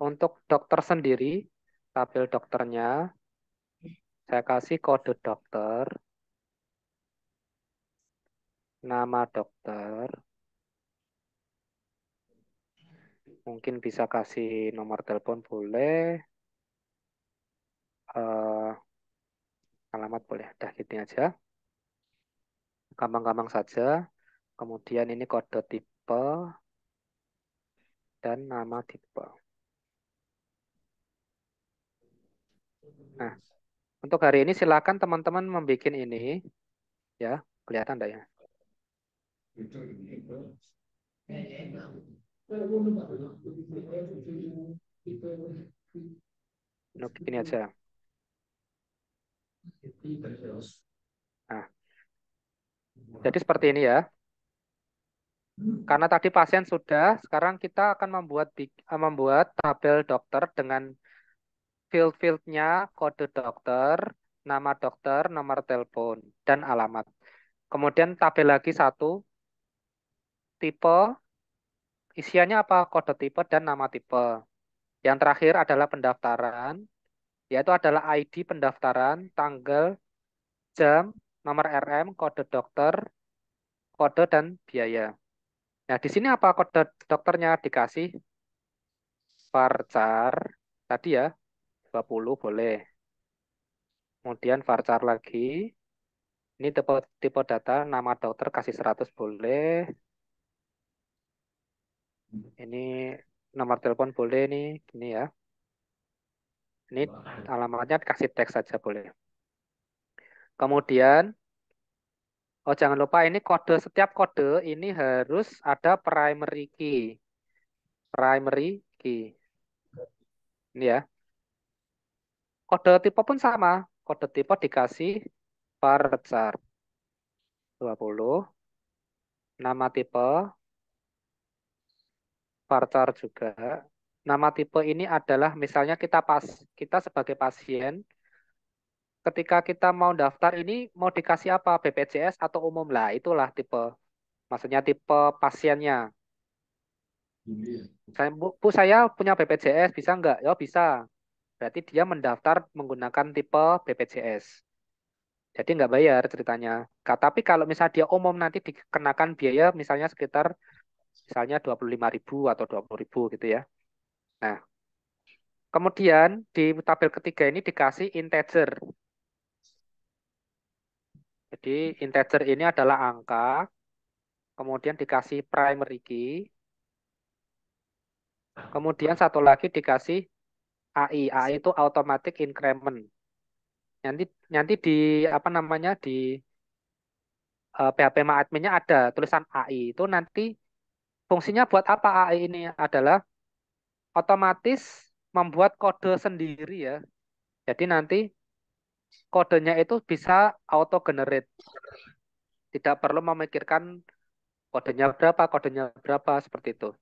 untuk dokter sendiri, tabel dokternya saya kasih kode dokter, nama dokter, mungkin bisa kasih nomor telepon boleh, uh, alamat boleh, dah gitu aja. Gampang-gampang saja. Kemudian ini kode tipe dan nama tipe. Nah, untuk hari ini silakan teman-teman membuat ini. Ya, kelihatan enggak ya? Nah, jadi seperti ini ya. Karena tadi pasien sudah, sekarang kita akan membuat membuat tabel dokter dengan field-fieldnya kode dokter, nama dokter, nomor telepon, dan alamat. Kemudian tabel lagi satu, tipe, isiannya apa? Kode tipe dan nama tipe. Yang terakhir adalah pendaftaran, yaitu adalah ID pendaftaran, tanggal, jam, nomor RM, kode dokter, kode, dan biaya. Nah, di sini apa kode dokternya dikasih? Varchar, tadi ya, 20 boleh. Kemudian varchar lagi. Ini tipe, tipe data, nama dokter kasih 100 boleh. Ini nomor telepon boleh nih, gini ya. Ini alamatnya kasih teks saja boleh. Kemudian, oh jangan lupa ini kode, setiap kode ini harus ada primary key. Primary key. Ini ya. Kode tipe pun sama. Kode tipe dikasih varchar 20. Nama tipe varchar juga. Nama tipe ini adalah misalnya kita pas kita sebagai pasien ketika kita mau daftar ini mau dikasih apa BPJS atau umum lah itulah tipe maksudnya tipe pasiennya. Saya bu, bu saya punya BPJS bisa nggak? Ya bisa. Berarti dia mendaftar menggunakan tipe BPJS. Jadi nggak bayar ceritanya. Tapi kalau misalnya dia umum nanti dikenakan biaya misalnya sekitar misalnya 25.000 atau 20.000 gitu ya. Nah, kemudian di tabel ketiga ini dikasih integer. Jadi integer ini adalah angka, kemudian dikasih primary key, kemudian satu lagi dikasih AI. AI itu automatic increment. Nanti nanti di apa namanya di uh, PHP adminnya ada tulisan AI itu nanti fungsinya buat apa AI ini adalah otomatis membuat kode sendiri ya. Jadi nanti kodenya itu bisa auto generate. Tidak perlu memikirkan kodenya berapa, kodenya berapa seperti itu.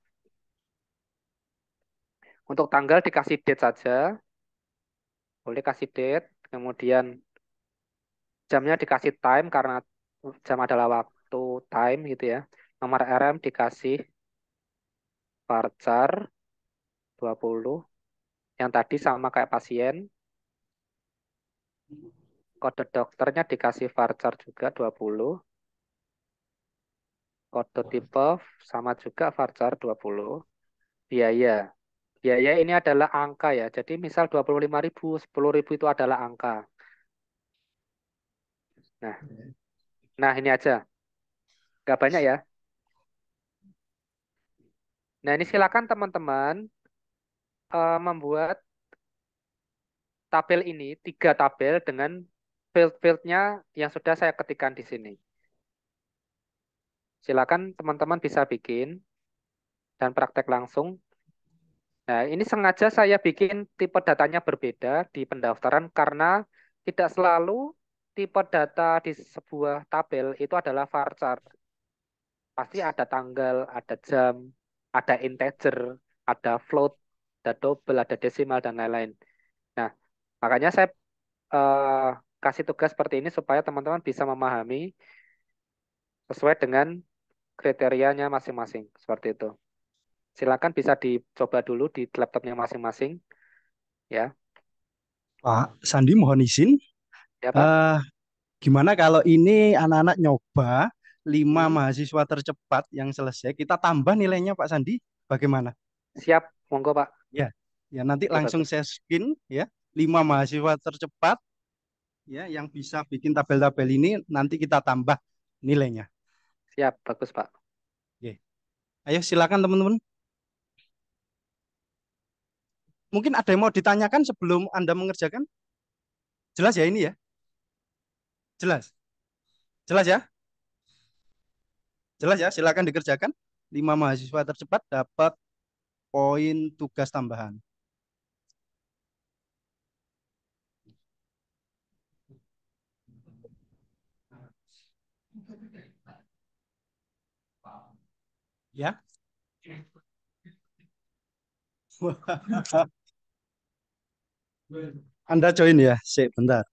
Untuk tanggal dikasih date saja. Boleh kasih date. Kemudian jamnya dikasih time karena jam adalah waktu time gitu ya. Nomor RM dikasih varchar 20. Yang tadi sama kayak pasien. Kode dokternya dikasih varchar juga 20. Kode tipe sama juga varchar 20. Biaya Biaya ini adalah angka ya. Jadi misal 25.000, 10.000 itu adalah angka. Nah. Nah, ini aja. Nggak banyak ya. Nah, ini silakan teman-teman uh, membuat tabel ini, tiga tabel dengan field-fieldnya yang sudah saya ketikkan di sini. Silakan teman-teman bisa bikin dan praktek langsung. Nah, ini sengaja saya bikin tipe datanya berbeda di pendaftaran karena tidak selalu tipe data di sebuah tabel itu adalah varchar. Pasti ada tanggal, ada jam, ada integer, ada float, ada double, ada desimal, dan lain-lain. Nah, makanya saya uh, kasih tugas seperti ini supaya teman-teman bisa memahami sesuai dengan kriterianya masing-masing. Seperti itu. Silakan bisa dicoba dulu di laptopnya masing-masing. Ya. Pak Sandi mohon izin. Ya, Pak. Uh, gimana kalau ini anak-anak nyoba lima hmm. mahasiswa tercepat yang selesai, kita tambah nilainya Pak Sandi, bagaimana? Siap, monggo Pak. Ya, ya nanti langsung saya spin ya, lima mahasiswa tercepat ya yang bisa bikin tabel-tabel ini nanti kita tambah nilainya. Siap, bagus Pak. Oke. Ayo silakan teman-teman. Mungkin ada yang mau ditanyakan sebelum Anda mengerjakan? Jelas ya ini ya? Jelas? Jelas ya? Jelas ya, silakan dikerjakan. Lima mahasiswa tercepat dapat poin tugas tambahan. Ya. (laughs) Anda join ya, sih bentar.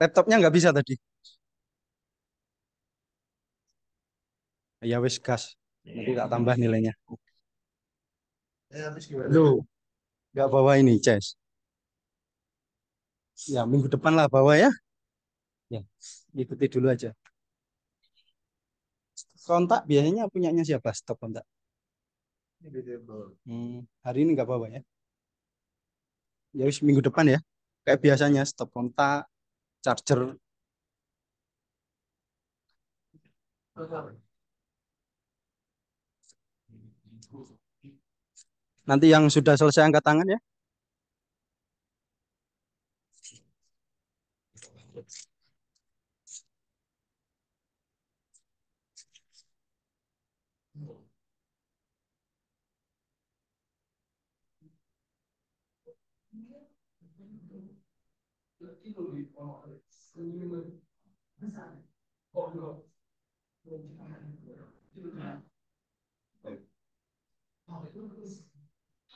Laptopnya nggak bisa tadi. Ya wis gas. Nanti tak tambah nilainya. Lu nggak bawa ini, Ces. Ya minggu depan lah bawa ya. Ya, ikuti dulu aja. Kontak biasanya punyanya siapa? Stop kontak. Hmm, hari ini nggak bawa ya? Ya wis minggu depan ya. Kayak biasanya stop kontak, charger. Nanti yang sudah selesai angkat tangan ya.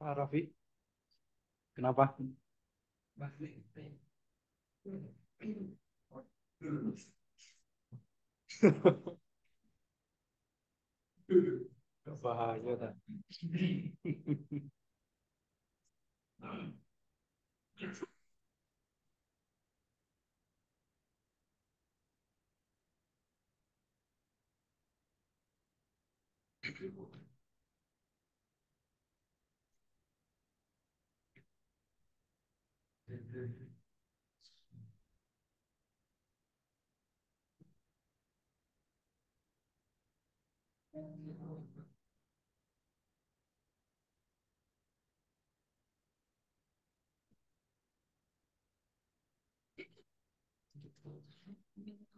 Pak Raffi, kenapa? Bahaya kan? (laughs)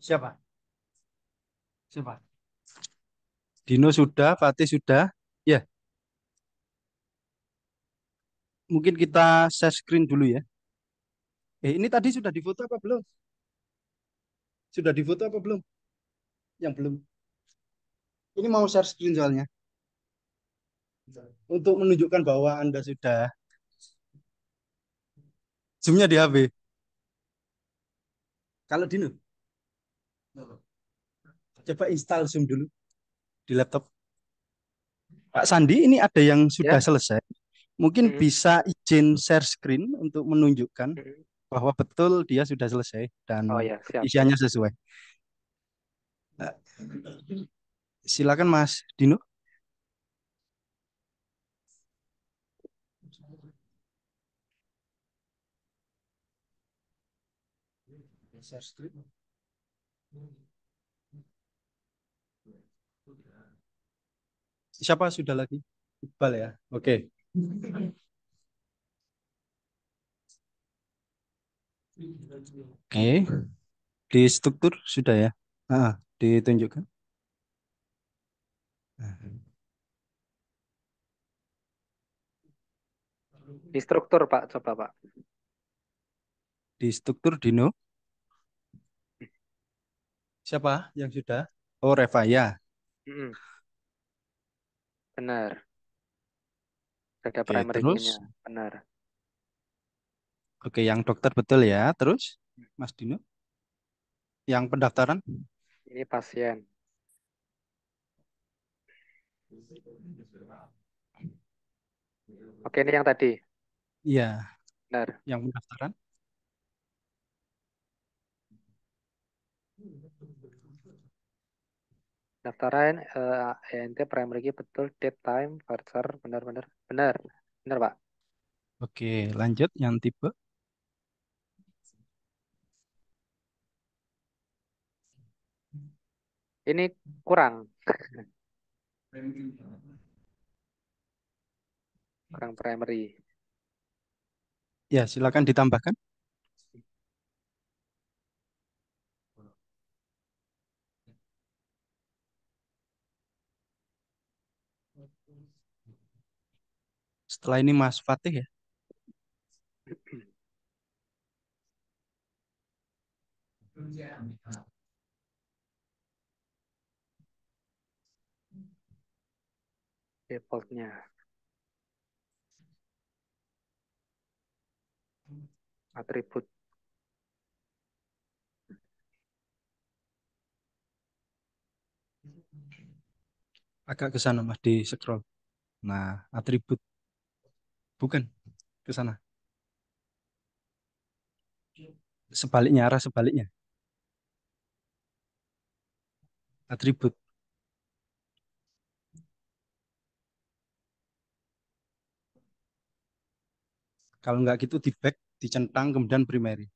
Siapa? Siapa? Dino sudah, Fatih sudah. Ya. Mungkin kita share screen dulu ya. Eh, ini tadi sudah difoto apa belum? Sudah difoto apa belum? Yang belum. Ini mau share screen soalnya. Untuk menunjukkan bahwa Anda sudah. Zoom-nya di HP. Kalau Dino. Coba install Zoom dulu di laptop. Pak Sandi, ini ada yang sudah Ya. selesai. Mungkin Hmm. bisa izin share screen untuk menunjukkan Hmm. bahwa betul dia sudah selesai dan Oh ya, siap. isiannya sesuai. Nah, Silakan Mas Dino. Siapa sudah lagi? Iqbal ya. Oke. Oke. Di struktur sudah ya. Ah, ditunjukkan. Di struktur, Pak. Coba, Pak. Di struktur Dino. Siapa yang sudah? Oh, Revaya. Mm-mm. Benar. Ada Oke, primary terus? Benar. Oke, yang dokter betul ya. Terus, Mas Dino? Yang pendaftaran? Ini pasien. Oke, ini yang tadi. Iya, Benar. yang pendaftaran. Daftaran eh, ENT primary key betul date time voucher benar-benar benar benar Pak. Oke, lanjut yang tipe. Ini kurang (laughs) kurang primary. Ya, silakan ditambahkan. Setelah ini Mas Fatih ya. Defaultnya. Atribut. Agak ke sana Mas di scroll. Nah, atribut. Bukan ke sana. Sebaliknya, arah sebaliknya. Atribut. Kalau nggak gitu di back, dicentang, kemudian primary.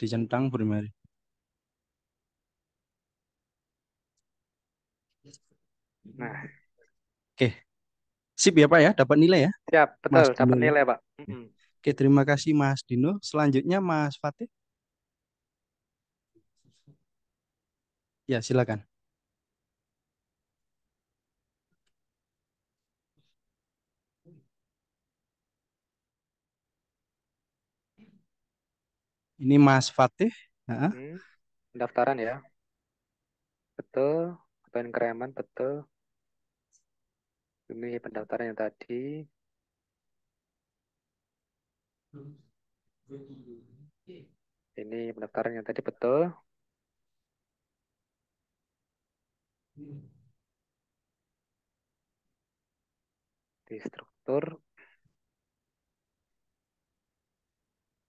Dicentang primary. Nah. Oke. Sip ya Pak ya, dapat nilai ya? Siap, betul, dapat ya? nilai Pak. Oke, hmm. terima kasih Mas Dino. Selanjutnya Mas Fatih. Ya, silakan. Ini Mas Fatih. Nah, pendaftaran ya. Betul, atau increment, betul. Ini pendaftaran yang tadi. Ini pendaftaran yang tadi betul. Di struktur.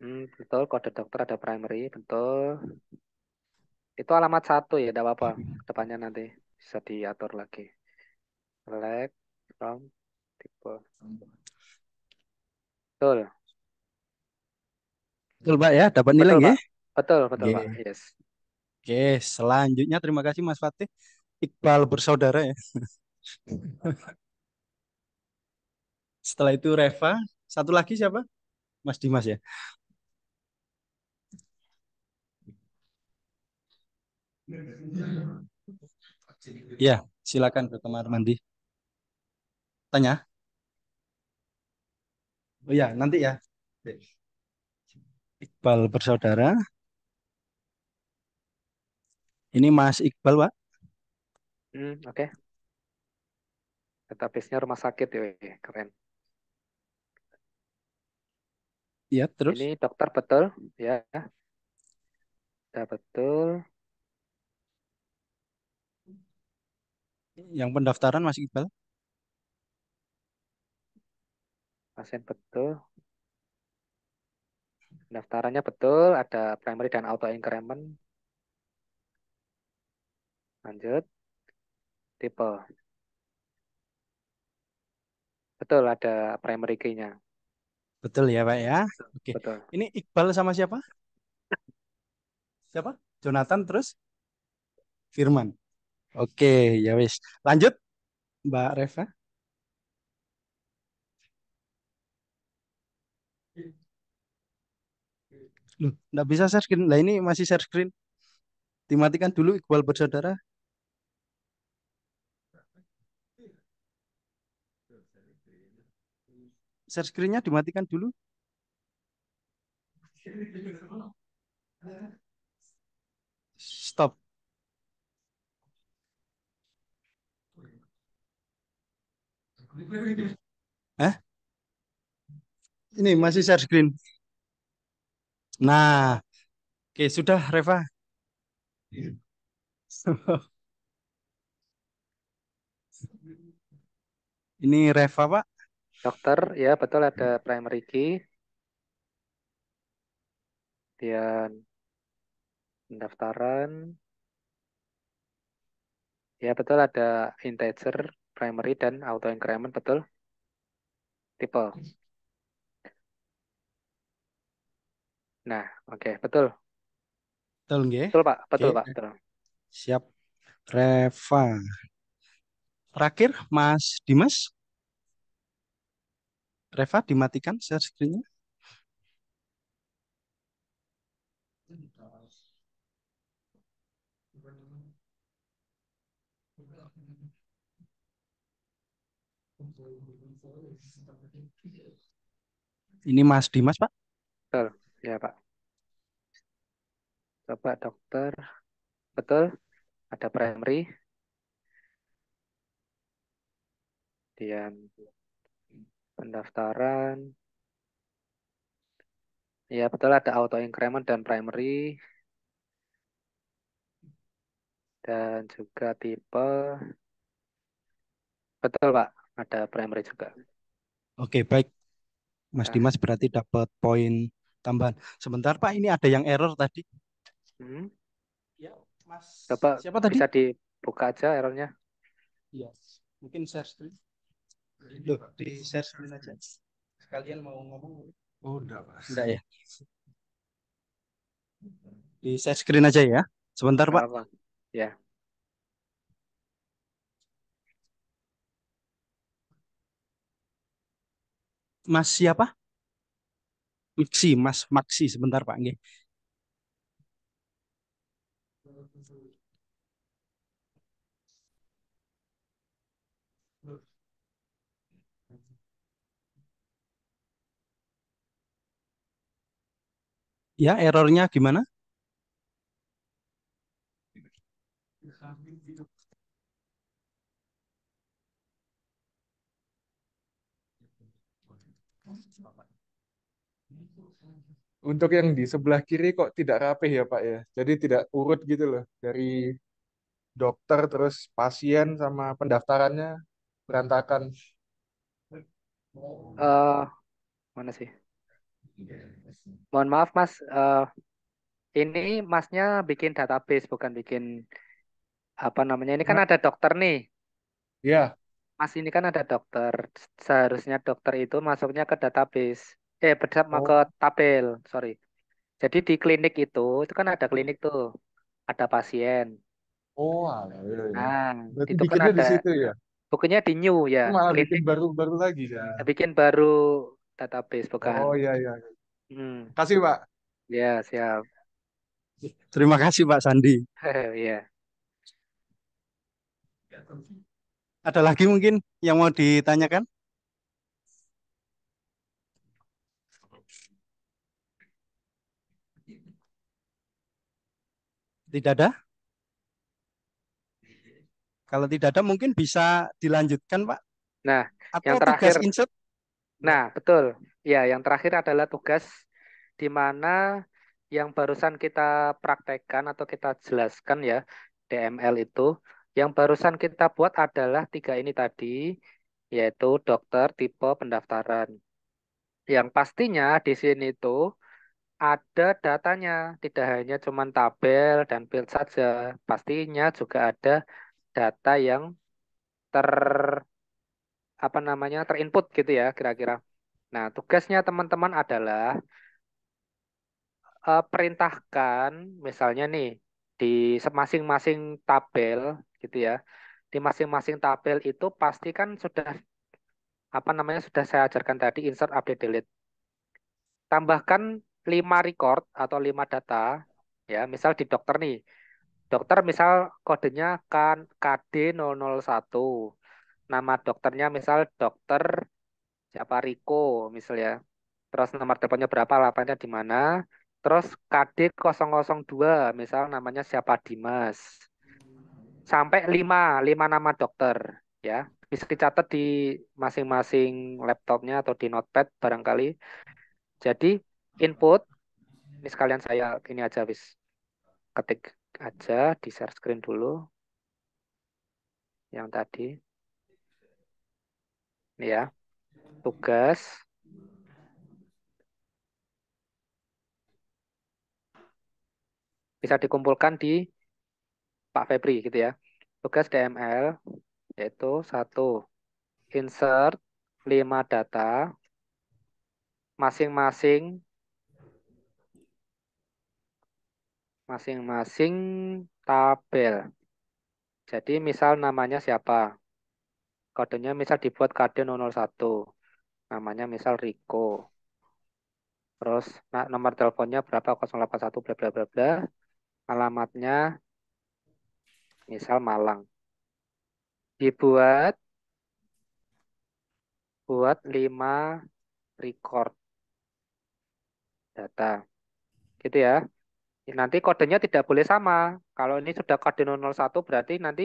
Hmm, betul, kode dokter ada primary, betul. Itu alamat satu ya, tidak apa-apa. Depannya nanti bisa diatur lagi. Select from tipe. Betul, betul Pak ya, dapat nilai betul ya. Pak. Betul, betul Oke. Pak. Yes. Oke, selanjutnya terima kasih Mas Fatih. Iqbal bersaudara ya. Setelah itu Reva, satu lagi siapa? Mas Dimas ya. Ya, silakan ke kamar mandi. Tanya. Oh ya, nanti ya. Iqbal bersaudara. Ini Mas Iqbal, Pak. Hmm, oke. Database-nya rumah sakit ya, keren. Ya, terus. Ini dokter betul ya. Sudah betul. Yang pendaftaran Mas Iqbal. Pasien betul. Pendaftarannya betul, ada primary dan auto increment. Lanjut. Tipe. Betul, ada primary key-nya. Betul ya, Pak ya. Oke. Betul. Ini Iqbal sama siapa? Siapa? Jonathan terus Firman. Oke, ya wis. Lanjut, Mbak Reva. Loh, nggak bisa share screen. Lah ini masih share screen. Dimatikan dulu Iqbal bersaudara. Share screen-nya dimatikan dulu. Stop. Hah? Ini masih share screen. Nah, oke sudah Reva. (laughs) Ini Reva, Pak. Dokter, ya betul ada primary key. Kemudian pendaftaran. Ya betul ada integer, primary, dan auto increment, betul. Tipe. Nah, oke, betul. Betul nggih? Betul Pak, betul Oke. Pak, betul. Siap. Reva. Terakhir, Mas Dimas. Reva dimatikan share screen-nya. Ini Mas Dimas, Pak. Betul, ya Pak. Coba dokter, betul. Ada primary. Kemudian pendaftaran. Ya betul ada auto increment dan primary. Dan juga tipe. Betul Pak, ada primary juga. Oke, baik. Mas Nah. Dimas berarti dapat poin tambahan. Sebentar, Pak, ini ada yang error tadi. Hmm. Ya, Mas. Coba Siapa tadi? bisa dibuka aja errornya. Iya, mungkin share screen. Loh, di share screen aja. Sekalian mau ngomong. Oh, enggak, Mas. Enggak ya? Di share screen aja ya. Sebentar, Pak. apa. Ya. Mas siapa? Maksi, Mas Maksi. Sebentar, Pak. Nggih. Ya, errornya gimana? Untuk yang di sebelah kiri kok tidak rapih ya Pak ya. Jadi tidak urut gitu loh. Dari dokter terus pasien sama pendaftarannya berantakan. Eh, mana sih? Mohon maaf, Mas. Eh, ini Masnya bikin database, bukan bikin apa namanya? Ini kan ada dokter nih. Ya, Mas ini kan ada dokter. Seharusnya dokter itu masuknya ke database. Eh, berdasar ke oh, tabel, sorry. Jadi di klinik itu, itu kan ada klinik tuh. Ada pasien. oh, alah, iya, iya. Nah, Berarti itu kan bikinnya di ada situ ya. bukunya di new ya. Malah bikin Klinik baru-baru lagi ya. bikin baru database, bukan. Oh iya iya. Hmm, Kasih Pak. ya siap. Terima kasih, Pak Sandi. (laughs) Ya. Ada lagi mungkin yang mau ditanyakan? Tidak ada? Kalau tidak ada mungkin bisa dilanjutkan, Pak. Nah, Atau yang tugas terakhir, insert? Nah betul. Ya, yang terakhir adalah tugas di mana yang barusan kita praktekkan atau kita jelaskan ya, DML itu, yang barusan kita buat adalah tiga ini tadi, yaitu dokter, tipe, pendaftaran. Yang pastinya di sini itu ada datanya, tidak hanya cuma tabel dan field saja. Pastinya juga ada data yang ter apa namanya terinput gitu ya kira-kira. Nah, tugasnya teman-teman adalah eh, perintahkan misalnya nih di masing-masing tabel gitu ya. Di masing-masing tabel itu pasti kan sudah apa namanya sudah saya ajarkan tadi insert update delete. Tambahkan 5 record atau 5 data ya, misal di dokter nih. Dokter misal kodenya kan KD001. Nama dokternya misal dokter siapa Riko misal ya. Terus nomor teleponnya berapa, lapangnya di mana. Terus KD002 misal namanya siapa Dimas. Sampai 5, 5 nama dokter ya. Bisa dicatat di masing-masing laptopnya atau di notepad barangkali. Jadi input ini sekalian saya ini aja wis ketik aja di share screen dulu yang tadi ya tugas bisa dikumpulkan di Pak Febri gitu ya tugas DML yaitu satu insert 5 data masing-masing masing-masing tabel. Jadi misal namanya siapa? Kodenya misal dibuat KD001. Namanya misal Riko. Terus nomor teleponnya berapa? 081 bla bla bla bla. Alamatnya misal Malang. Dibuat buat 5 record data. Gitu ya. Nanti kodenya tidak boleh sama. Kalau ini sudah kode 001 berarti nanti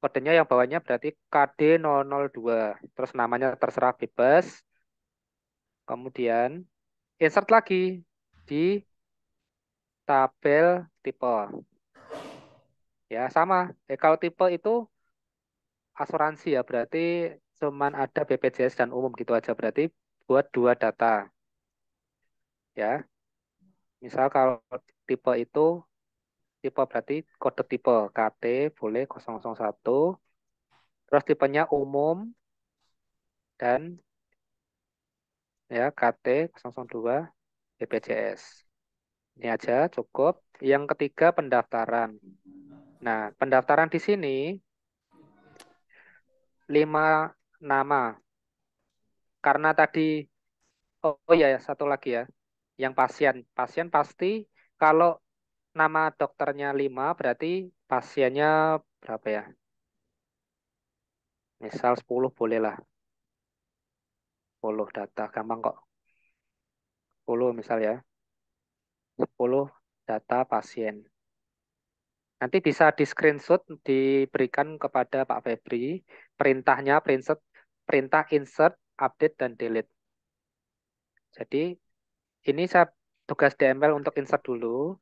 kodenya yang bawahnya berarti KD002. Terus namanya terserah bebas. Kemudian insert lagi di tabel tipe. Ya, sama. Eh, kalau tipe itu asuransi ya, berarti cuman ada BPJS dan umum gitu aja. Berarti buat dua data. Ya. Misal kalau tipe itu tipe berarti kode tipe KT boleh 001 terus tipenya umum dan ya KT 002 BPJS Ini aja cukup. Yang ketiga pendaftaran. Nah, pendaftaran di sini lima nama. Karena tadi, oh, oh ya, satu lagi ya, yang pasien. Pasien pasti kalau nama dokternya lima, berarti pasiennya berapa ya? Misal 10 boleh lah. 10 data, gampang kok. 10 misal ya. 10 data pasien. Nanti bisa di screenshot diberikan kepada Pak Febri perintahnya perintah perintah insert, update dan delete. Jadi ini saya tugas DML untuk insert dulu.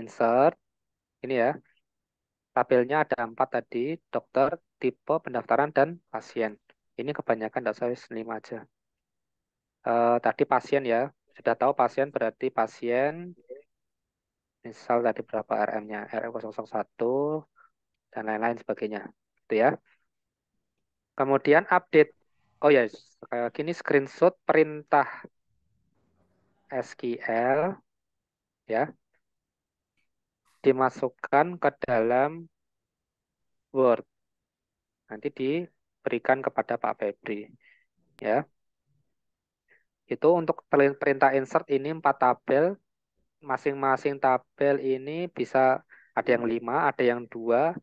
Insert. Ini ya. Tabelnya ada empat tadi, dokter, tipe, pendaftaran dan pasien. Ini kebanyakan tidak saya 5 aja. Uh, tadi pasien ya, sudah tahu pasien berarti pasien misal tadi berapa RM-nya RM001 dan lain-lain sebagainya. Itu ya. Kemudian update. Oh ya sekali lagi ini screenshot perintah SQL ya dimasukkan ke dalam Word nanti diberikan kepada Pak Febri ya itu untuk perintah insert ini empat tabel masing-masing tabel ini bisa ada yang lima, ada yang dua.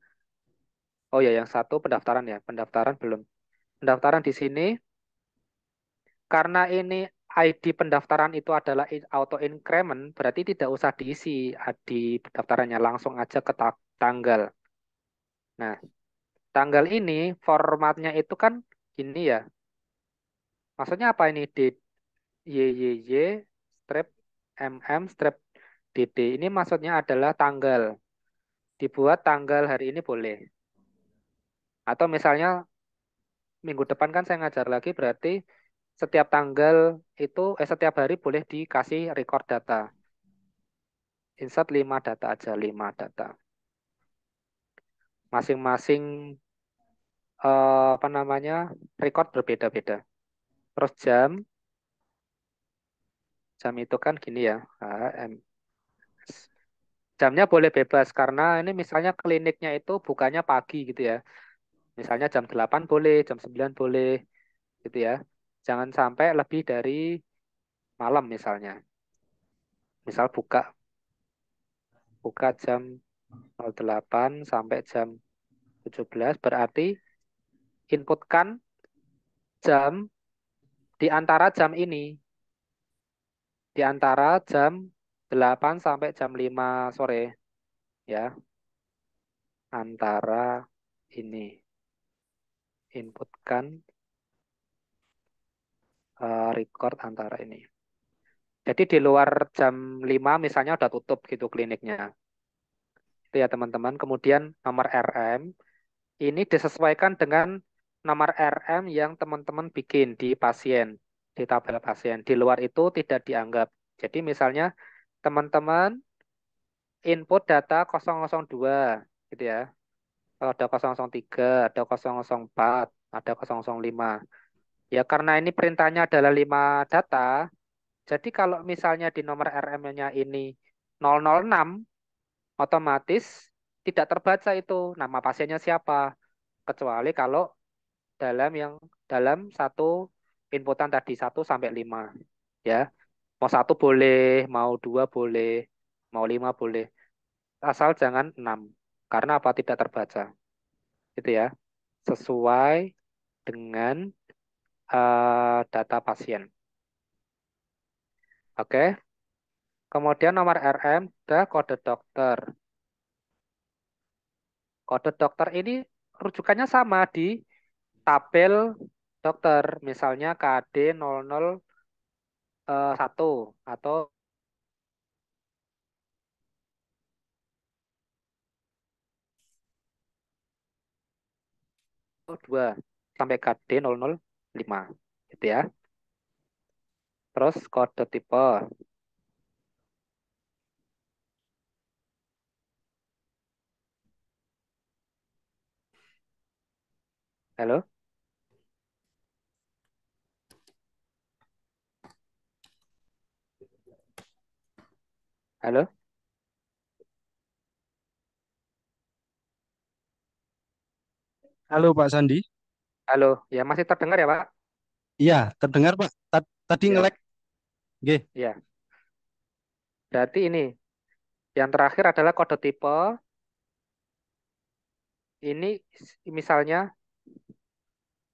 Oh ya, yang satu pendaftaran ya, pendaftaran belum. Pendaftaran di sini karena ini ID pendaftaran itu adalah auto increment, berarti tidak usah diisi di pendaftarannya, langsung aja ke tanggal. Nah, tanggal ini formatnya itu kan ini ya. Maksudnya apa ini? D YYY strip MM strip DD. Ini maksudnya adalah tanggal. Dibuat tanggal hari ini boleh. Atau misalnya minggu depan kan saya ngajar lagi berarti setiap tanggal itu eh setiap hari boleh dikasih record data. Insert 5 data aja, 5 data. Masing-masing eh, apa namanya? record berbeda-beda. Terus jam jam itu kan gini ya. HM jamnya boleh bebas karena ini misalnya kliniknya itu bukannya pagi gitu ya. Misalnya jam 8 boleh, jam 9 boleh gitu ya. Jangan sampai lebih dari malam misalnya. Misal buka buka jam 08 sampai jam 17 berarti inputkan jam di antara jam ini. Di antara jam 8 sampai jam 5 sore ya antara ini inputkan uh, record antara ini. Jadi di luar jam 5 misalnya udah tutup gitu kliniknya. Itu ya teman-teman. Kemudian nomor RM ini disesuaikan dengan nomor RM yang teman-teman bikin di pasien di tabel pasien. Di luar itu tidak dianggap. Jadi misalnya teman-teman input data 002 gitu ya. Kalau ada 003, ada 004, ada 005. Ya karena ini perintahnya adalah 5 data, jadi kalau misalnya di nomor RM-nya ini 006, otomatis tidak terbaca itu nama pasiennya siapa. Kecuali kalau dalam yang dalam satu inputan tadi 1 sampai 5. Ya. Mau satu boleh, mau dua boleh, mau lima boleh. Asal jangan enam. Karena apa? Tidak terbaca. Itu ya. Sesuai dengan uh, data pasien. Oke. Kemudian nomor RM ada kode dokter. Kode dokter ini rujukannya sama di tabel dokter. Misalnya KD 00 uh, satu atau dua sampai KD 005 gitu ya. Terus kode tipe Halo? Halo? Halo Pak Sandi. Halo, ya masih terdengar ya Pak? Iya, terdengar Pak. Ta- Tadi Ya, ngelek. Oke. ya. Berarti ini yang terakhir adalah kode tipe. Ini misalnya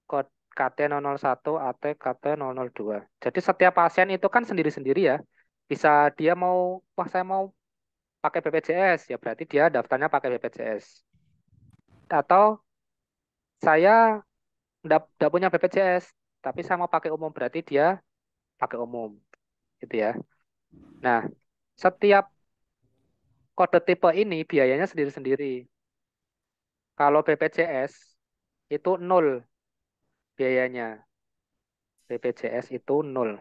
kode KT001 AT KT002. Jadi setiap pasien itu kan sendiri-sendiri ya. Bisa dia mau, wah saya mau pakai BPJS, ya berarti dia daftarnya pakai BPJS. Atau saya nggak punya BPJS, tapi saya mau pakai umum, berarti dia pakai umum. Gitu ya. Nah, setiap kode tipe ini biayanya sendiri-sendiri. Kalau BPJS itu nol biayanya. BPJS itu nol.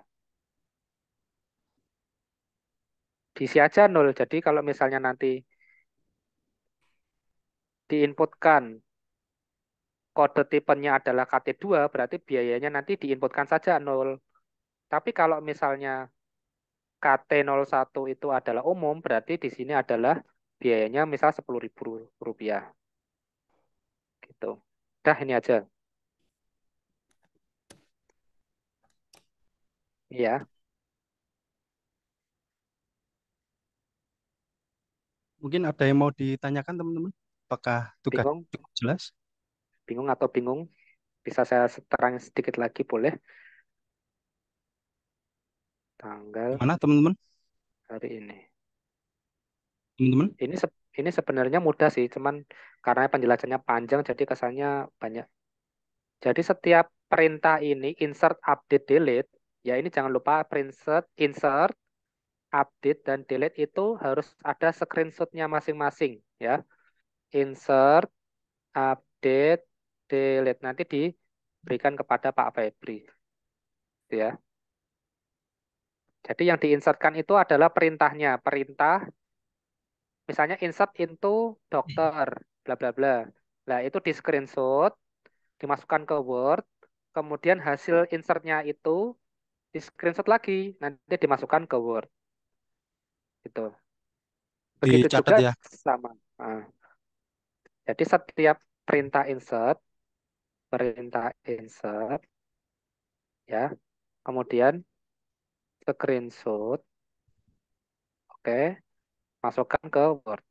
Diisi aja nol. Jadi kalau misalnya nanti diinputkan kode tipenya adalah KT2, berarti biayanya nanti diinputkan saja nol. Tapi kalau misalnya KT01 itu adalah umum, berarti di sini adalah biayanya misal 10.000 rupiah. Gitu. Dah ini aja. Iya. Mungkin ada yang mau ditanyakan teman-teman? Apakah tugas Bingung? cukup jelas? Bingung atau bingung? Bisa saya terang sedikit lagi boleh? Tanggal Gimana teman-teman? hari ini. Teman-teman? Ini se- ini sebenarnya mudah sih, cuman karena penjelasannya panjang jadi kesannya banyak. Jadi setiap perintah ini insert, update, delete, ya ini jangan lupa insert, insert, update dan delete itu harus ada screenshotnya masing-masing ya. Insert, update, delete nanti diberikan kepada Pak Febri. Gitu ya. Jadi yang diinsertkan itu adalah perintahnya, perintah misalnya insert into dokter, bla bla bla. Nah, itu di screenshot, dimasukkan ke Word, kemudian hasil insertnya itu di screenshot lagi, nanti dimasukkan ke Word. Gitu. Begitu Dicatat juga ya. sama. Nah, jadi setiap perintah insert, perintah insert, ya, kemudian screenshot, oke, masukkan ke Word.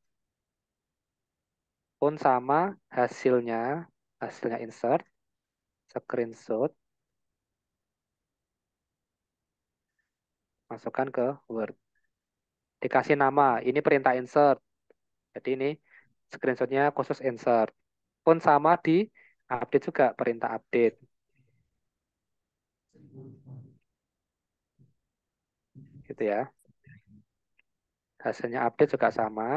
Pun sama hasilnya, hasilnya insert, screenshot, masukkan ke Word. Dikasih nama, ini perintah insert. Jadi ini screenshotnya khusus insert. Pun sama di update juga, perintah update. Gitu ya. Hasilnya update juga sama.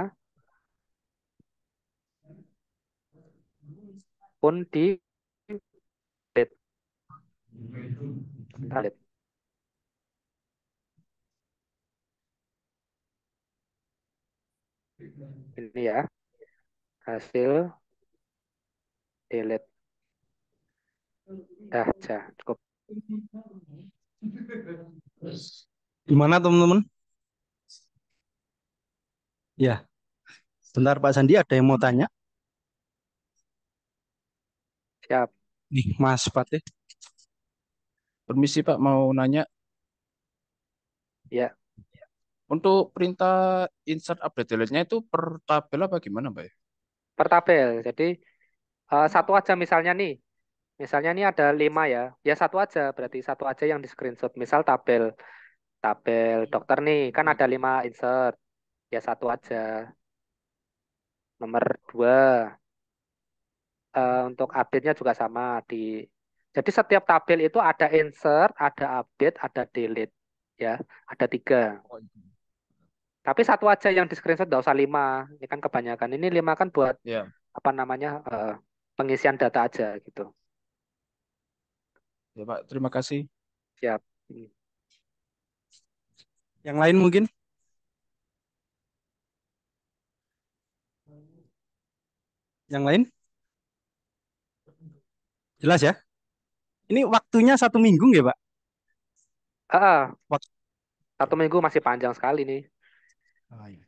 Pun di update. Lihat. Ini ya, hasil delete. Dah, aja, cukup. Gimana teman-teman? Ya. Bentar Pak Sandi ada yang mau tanya? Siap. Nih, Mas Fatih. Permisi Pak, mau nanya. Ya, Untuk perintah insert update delete-nya itu per tabel apa gimana Pak ya? per tabel. Jadi eh, satu aja misalnya nih. Misalnya ini ada lima ya. Ya satu aja, berarti satu aja yang di screenshot. Misal tabel tabel dokter nih, kan ada lima insert. Ya satu aja. Nomor dua, eh, untuk update-nya juga sama di. Jadi setiap tabel itu ada insert, ada update, ada delete. Ya, ada tiga. Tapi satu aja yang di screenshot, nggak usah lima. Ini kan kebanyakan. Ini lima kan buat Ya, apa namanya eh, pengisian data aja gitu. Ya Pak, terima kasih. Siap. Yang lain mungkin? Yang lain? Jelas ya? Ini waktunya satu minggu nggak, Pak? Ah, Wak- satu minggu masih panjang sekali nih. Oh, iya.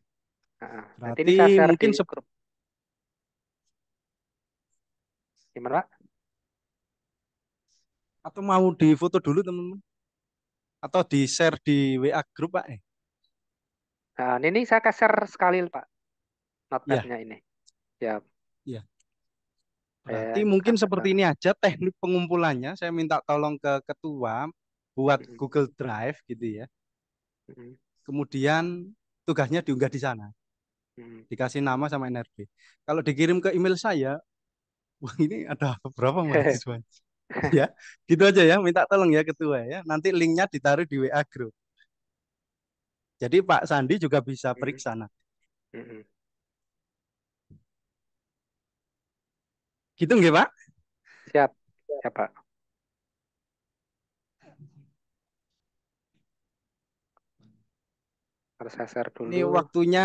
Nah, nanti ini Berarti saya share mungkin di grup. Gimana, Pak? Atau mau difoto dulu teman-teman atau di share di WA grup Pak eh. Nah, ini saya share sekali, Pak, notepad-nya ini. Ya, iya. saya Berarti mungkin akan seperti ini aja teknik pengumpulannya. Saya minta tolong ke ketua buat Mm-mm, Google Drive gitu ya. mm-mm, Kemudian tugasnya diunggah di sana, mm-mm. dikasih nama sama NRB. Kalau dikirim ke email saya, wah ini ada berapa (laughs) mahasiswa? Ya, gitu aja ya. Minta tolong ya ketua ya. Nanti linknya ditaruh di WA grup. Jadi Pak Sandi juga bisa periksa nanti. Gitu nggak Pak? Siap, siap, Pak. Harus share Ini dulu. waktunya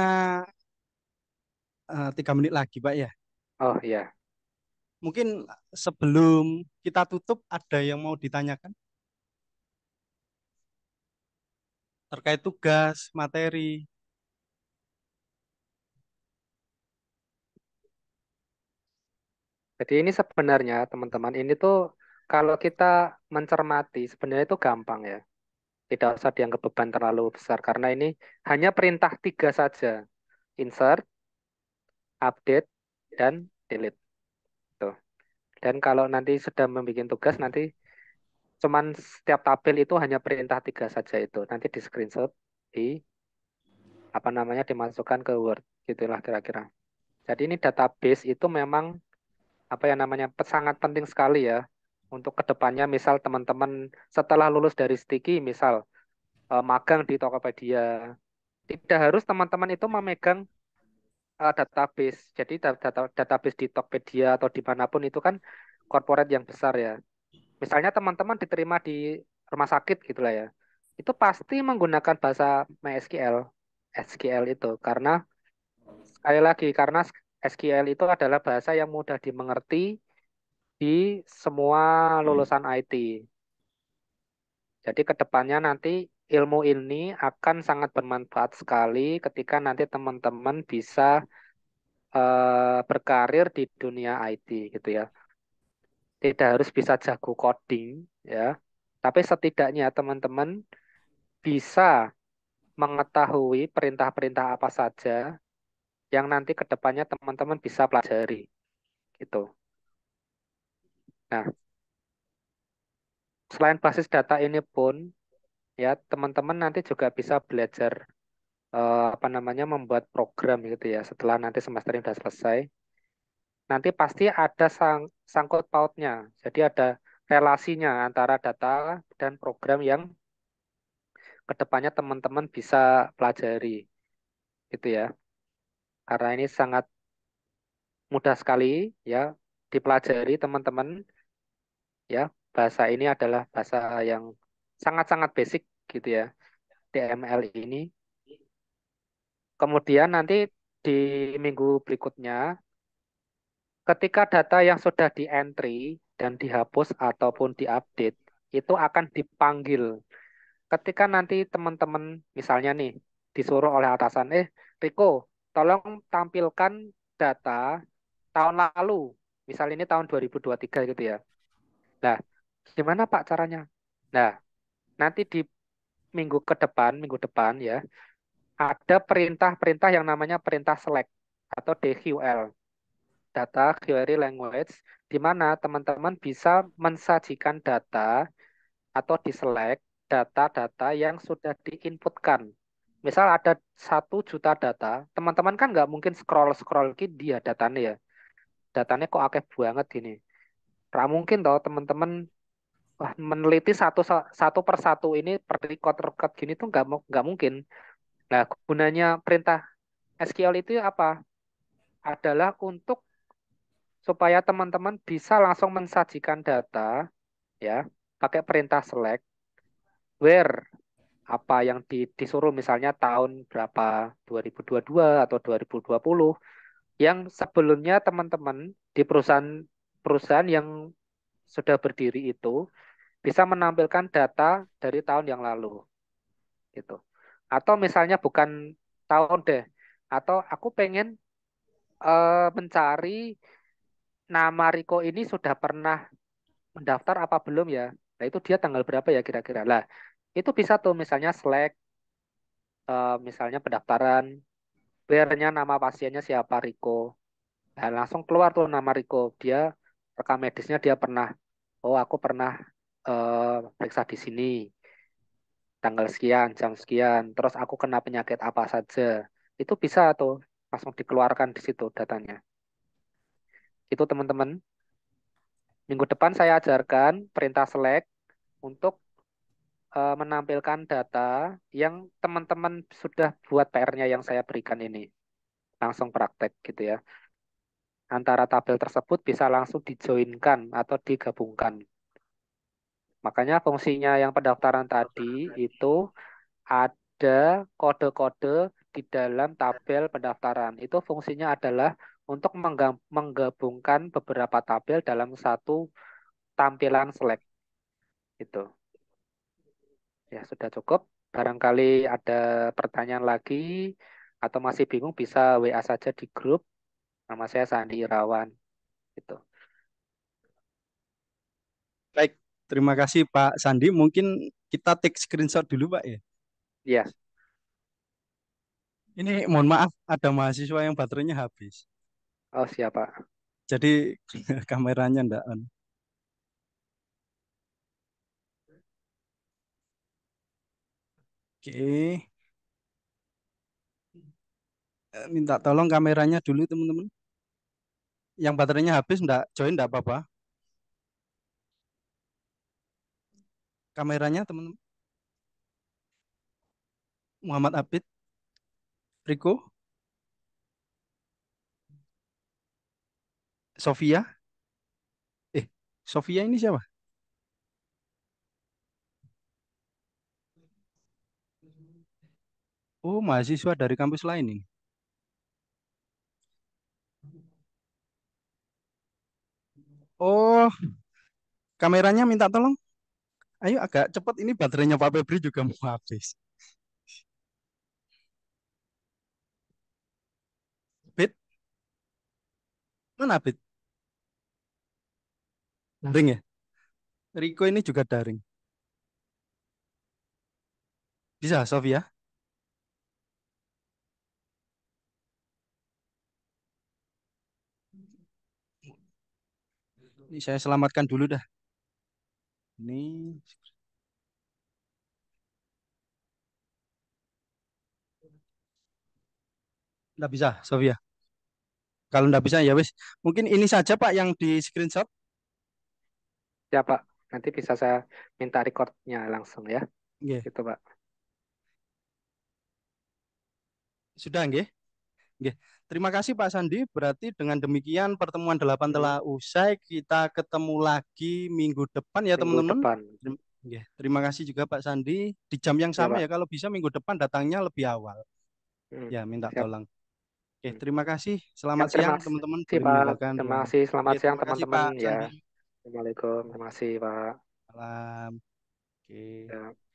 eh, tiga menit lagi Pak ya. Oh iya, Mungkin sebelum kita tutup ada yang mau ditanyakan terkait tugas, materi. jadi ini sebenarnya teman-teman ini tuh kalau kita mencermati sebenarnya itu gampang ya. Tidak usah dianggap beban terlalu besar karena ini hanya perintah tiga saja. Insert, update, dan delete. Dan kalau nanti sedang membuat tugas nanti cuman setiap tabel itu hanya perintah tiga saja itu. Nanti di screenshot, di apa namanya dimasukkan ke Word, gitulah kira-kira. Jadi ini database itu memang apa ya namanya sangat penting sekali ya untuk ke depannya. Misal teman-teman setelah lulus dari Stiki, misal eh, magang di Tokopedia, tidak harus teman-teman itu memegang eh, database. Jadi da- data, database di Tokopedia atau di mana pun itu kan corporate yang besar ya. Misalnya teman-teman diterima di rumah sakit gitulah ya. Itu pasti menggunakan bahasa MySQL, SQL itu karena sekali lagi karena SQL itu adalah bahasa yang mudah dimengerti di semua lulusan IT. Jadi ke depannya nanti ilmu ini akan sangat bermanfaat sekali ketika nanti teman-teman bisa eh, berkarir di dunia IT gitu ya. Tidak harus bisa jago coding ya, tapi setidaknya teman-teman bisa mengetahui perintah-perintah apa saja yang nanti ke depannya teman-teman bisa pelajari gitu. Nah, selain basis data ini pun ya teman-teman nanti juga bisa belajar eh, apa namanya membuat program gitu ya setelah nanti semester ini sudah selesai. Nanti pasti ada sang, sangkut pautnya. Jadi ada relasinya antara data dan program yang ke depannya teman-teman bisa pelajari gitu ya. Karena ini sangat mudah sekali ya dipelajari teman-teman. Ya bahasa ini adalah bahasa yang sangat-sangat basic gitu ya DML ini Kemudian nanti di minggu berikutnya, ketika data yang sudah di entry dan dihapus ataupun diupdate, itu akan dipanggil. Ketika nanti teman-teman, misalnya nih, disuruh oleh atasan, eh Riko, tolong tampilkan data tahun lalu. Misal ini tahun 2023 gitu ya. Nah, gimana Pak caranya? Nah, nanti di minggu ke depan, minggu depan ya, ada perintah-perintah yang namanya perintah select atau DQL, data query language, di mana teman-teman bisa mensajikan data atau diselect data-data yang sudah diinputkan. Misal ada satu juta data, teman-teman kan nggak mungkin scroll-scroll ke dia datanya ya. Datanya kok akeh banget gini. Nggak mungkin toh teman-teman wah, meneliti satu satu persatu ini per record-record gini tuh nggak nggak mungkin. Nah, gunanya perintah SQL itu apa? Adalah untuk supaya teman-teman bisa langsung mensajikan data ya, pakai perintah select where apa yang di, disuruh misalnya tahun berapa 2022 atau 2020 yang sebelumnya teman-teman di perusahaan perusahaan yang sudah berdiri itu bisa menampilkan data dari tahun yang lalu gitu. Atau misalnya bukan tahun deh. Atau aku pengen eh, mencari nama Riko ini sudah pernah mendaftar apa belum ya? Nah itu dia tanggal berapa ya kira-kira? Lah itu bisa tuh misalnya Slack, eh, misalnya pendaftaran, where-nya nama pasiennya siapa Riko. Nah, langsung keluar tuh nama Riko. Dia rekam medisnya dia pernah, oh aku pernah eh, periksa di sini tanggal sekian, jam sekian, terus aku kena penyakit apa saja. Itu bisa tuh langsung dikeluarkan di situ datanya. Itu teman-teman. Minggu depan saya ajarkan perintah select untuk eh, menampilkan data yang teman-teman sudah buat PR-nya yang saya berikan ini. Langsung praktek gitu ya. Antara tabel tersebut bisa langsung dijoinkan atau digabungkan. Makanya fungsinya yang pendaftaran tadi itu ada kode-kode di dalam tabel pendaftaran. Itu fungsinya adalah untuk mengga- menggabungkan beberapa tabel dalam satu tampilan Slack. Itu. Ya, sudah cukup. Barangkali ada pertanyaan lagi atau masih bingung bisa WA saja di grup. Nama saya Sandi Irawan. Itu. Baik, terima kasih Pak Sandi. Mungkin kita take screenshot dulu Pak ya. Iya. Ini mohon maaf, ada mahasiswa yang baterainya habis. Oh, siapa? Jadi (laughs) kameranya enggak on. Oke. Eh, Minta tolong kameranya dulu teman-teman. Yang baterainya habis enggak join enggak apa-apa. Kameranya teman-teman. Muhammad Abid. Riko. Sofia. Eh, Sofia ini siapa? Oh, mahasiswa dari kampus lain ini. Oh, kameranya minta tolong. Ayo agak cepat ini baterainya Pak Febri juga mau habis. Bit, mana Bit? Daring ya? Riko ini juga daring. Bisa, Sofia? Ini saya selamatkan dulu dah. Ini Nggak bisa, Sofia. Kalau nggak bisa ya wes. Mungkin ini saja Pak yang di screenshot. Ya, Pak. Nanti bisa saya minta recordnya langsung ya. Nggih. Gitu, Pak. Sudah nggih? Nggih. Terima kasih Pak Sandi. Berarti dengan demikian pertemuan delapan telah usai. Kita ketemu lagi minggu depan ya Minggu teman-teman. nggih. Terima kasih juga Pak Sandi. Di jam yang Ya, sama Pak. ya. Kalau bisa minggu depan datangnya lebih awal. Hmm, Ya, minta siap. tolong. Oke, terima kasih. Ya, Selamat terima siang kasih, teman-teman. Pak. Boleh meninggalkan Terima kasih. Selamat siang, teman-teman. Ya. Assalamualaikum. Terima kasih, Pak. Salam. Oke. Ya.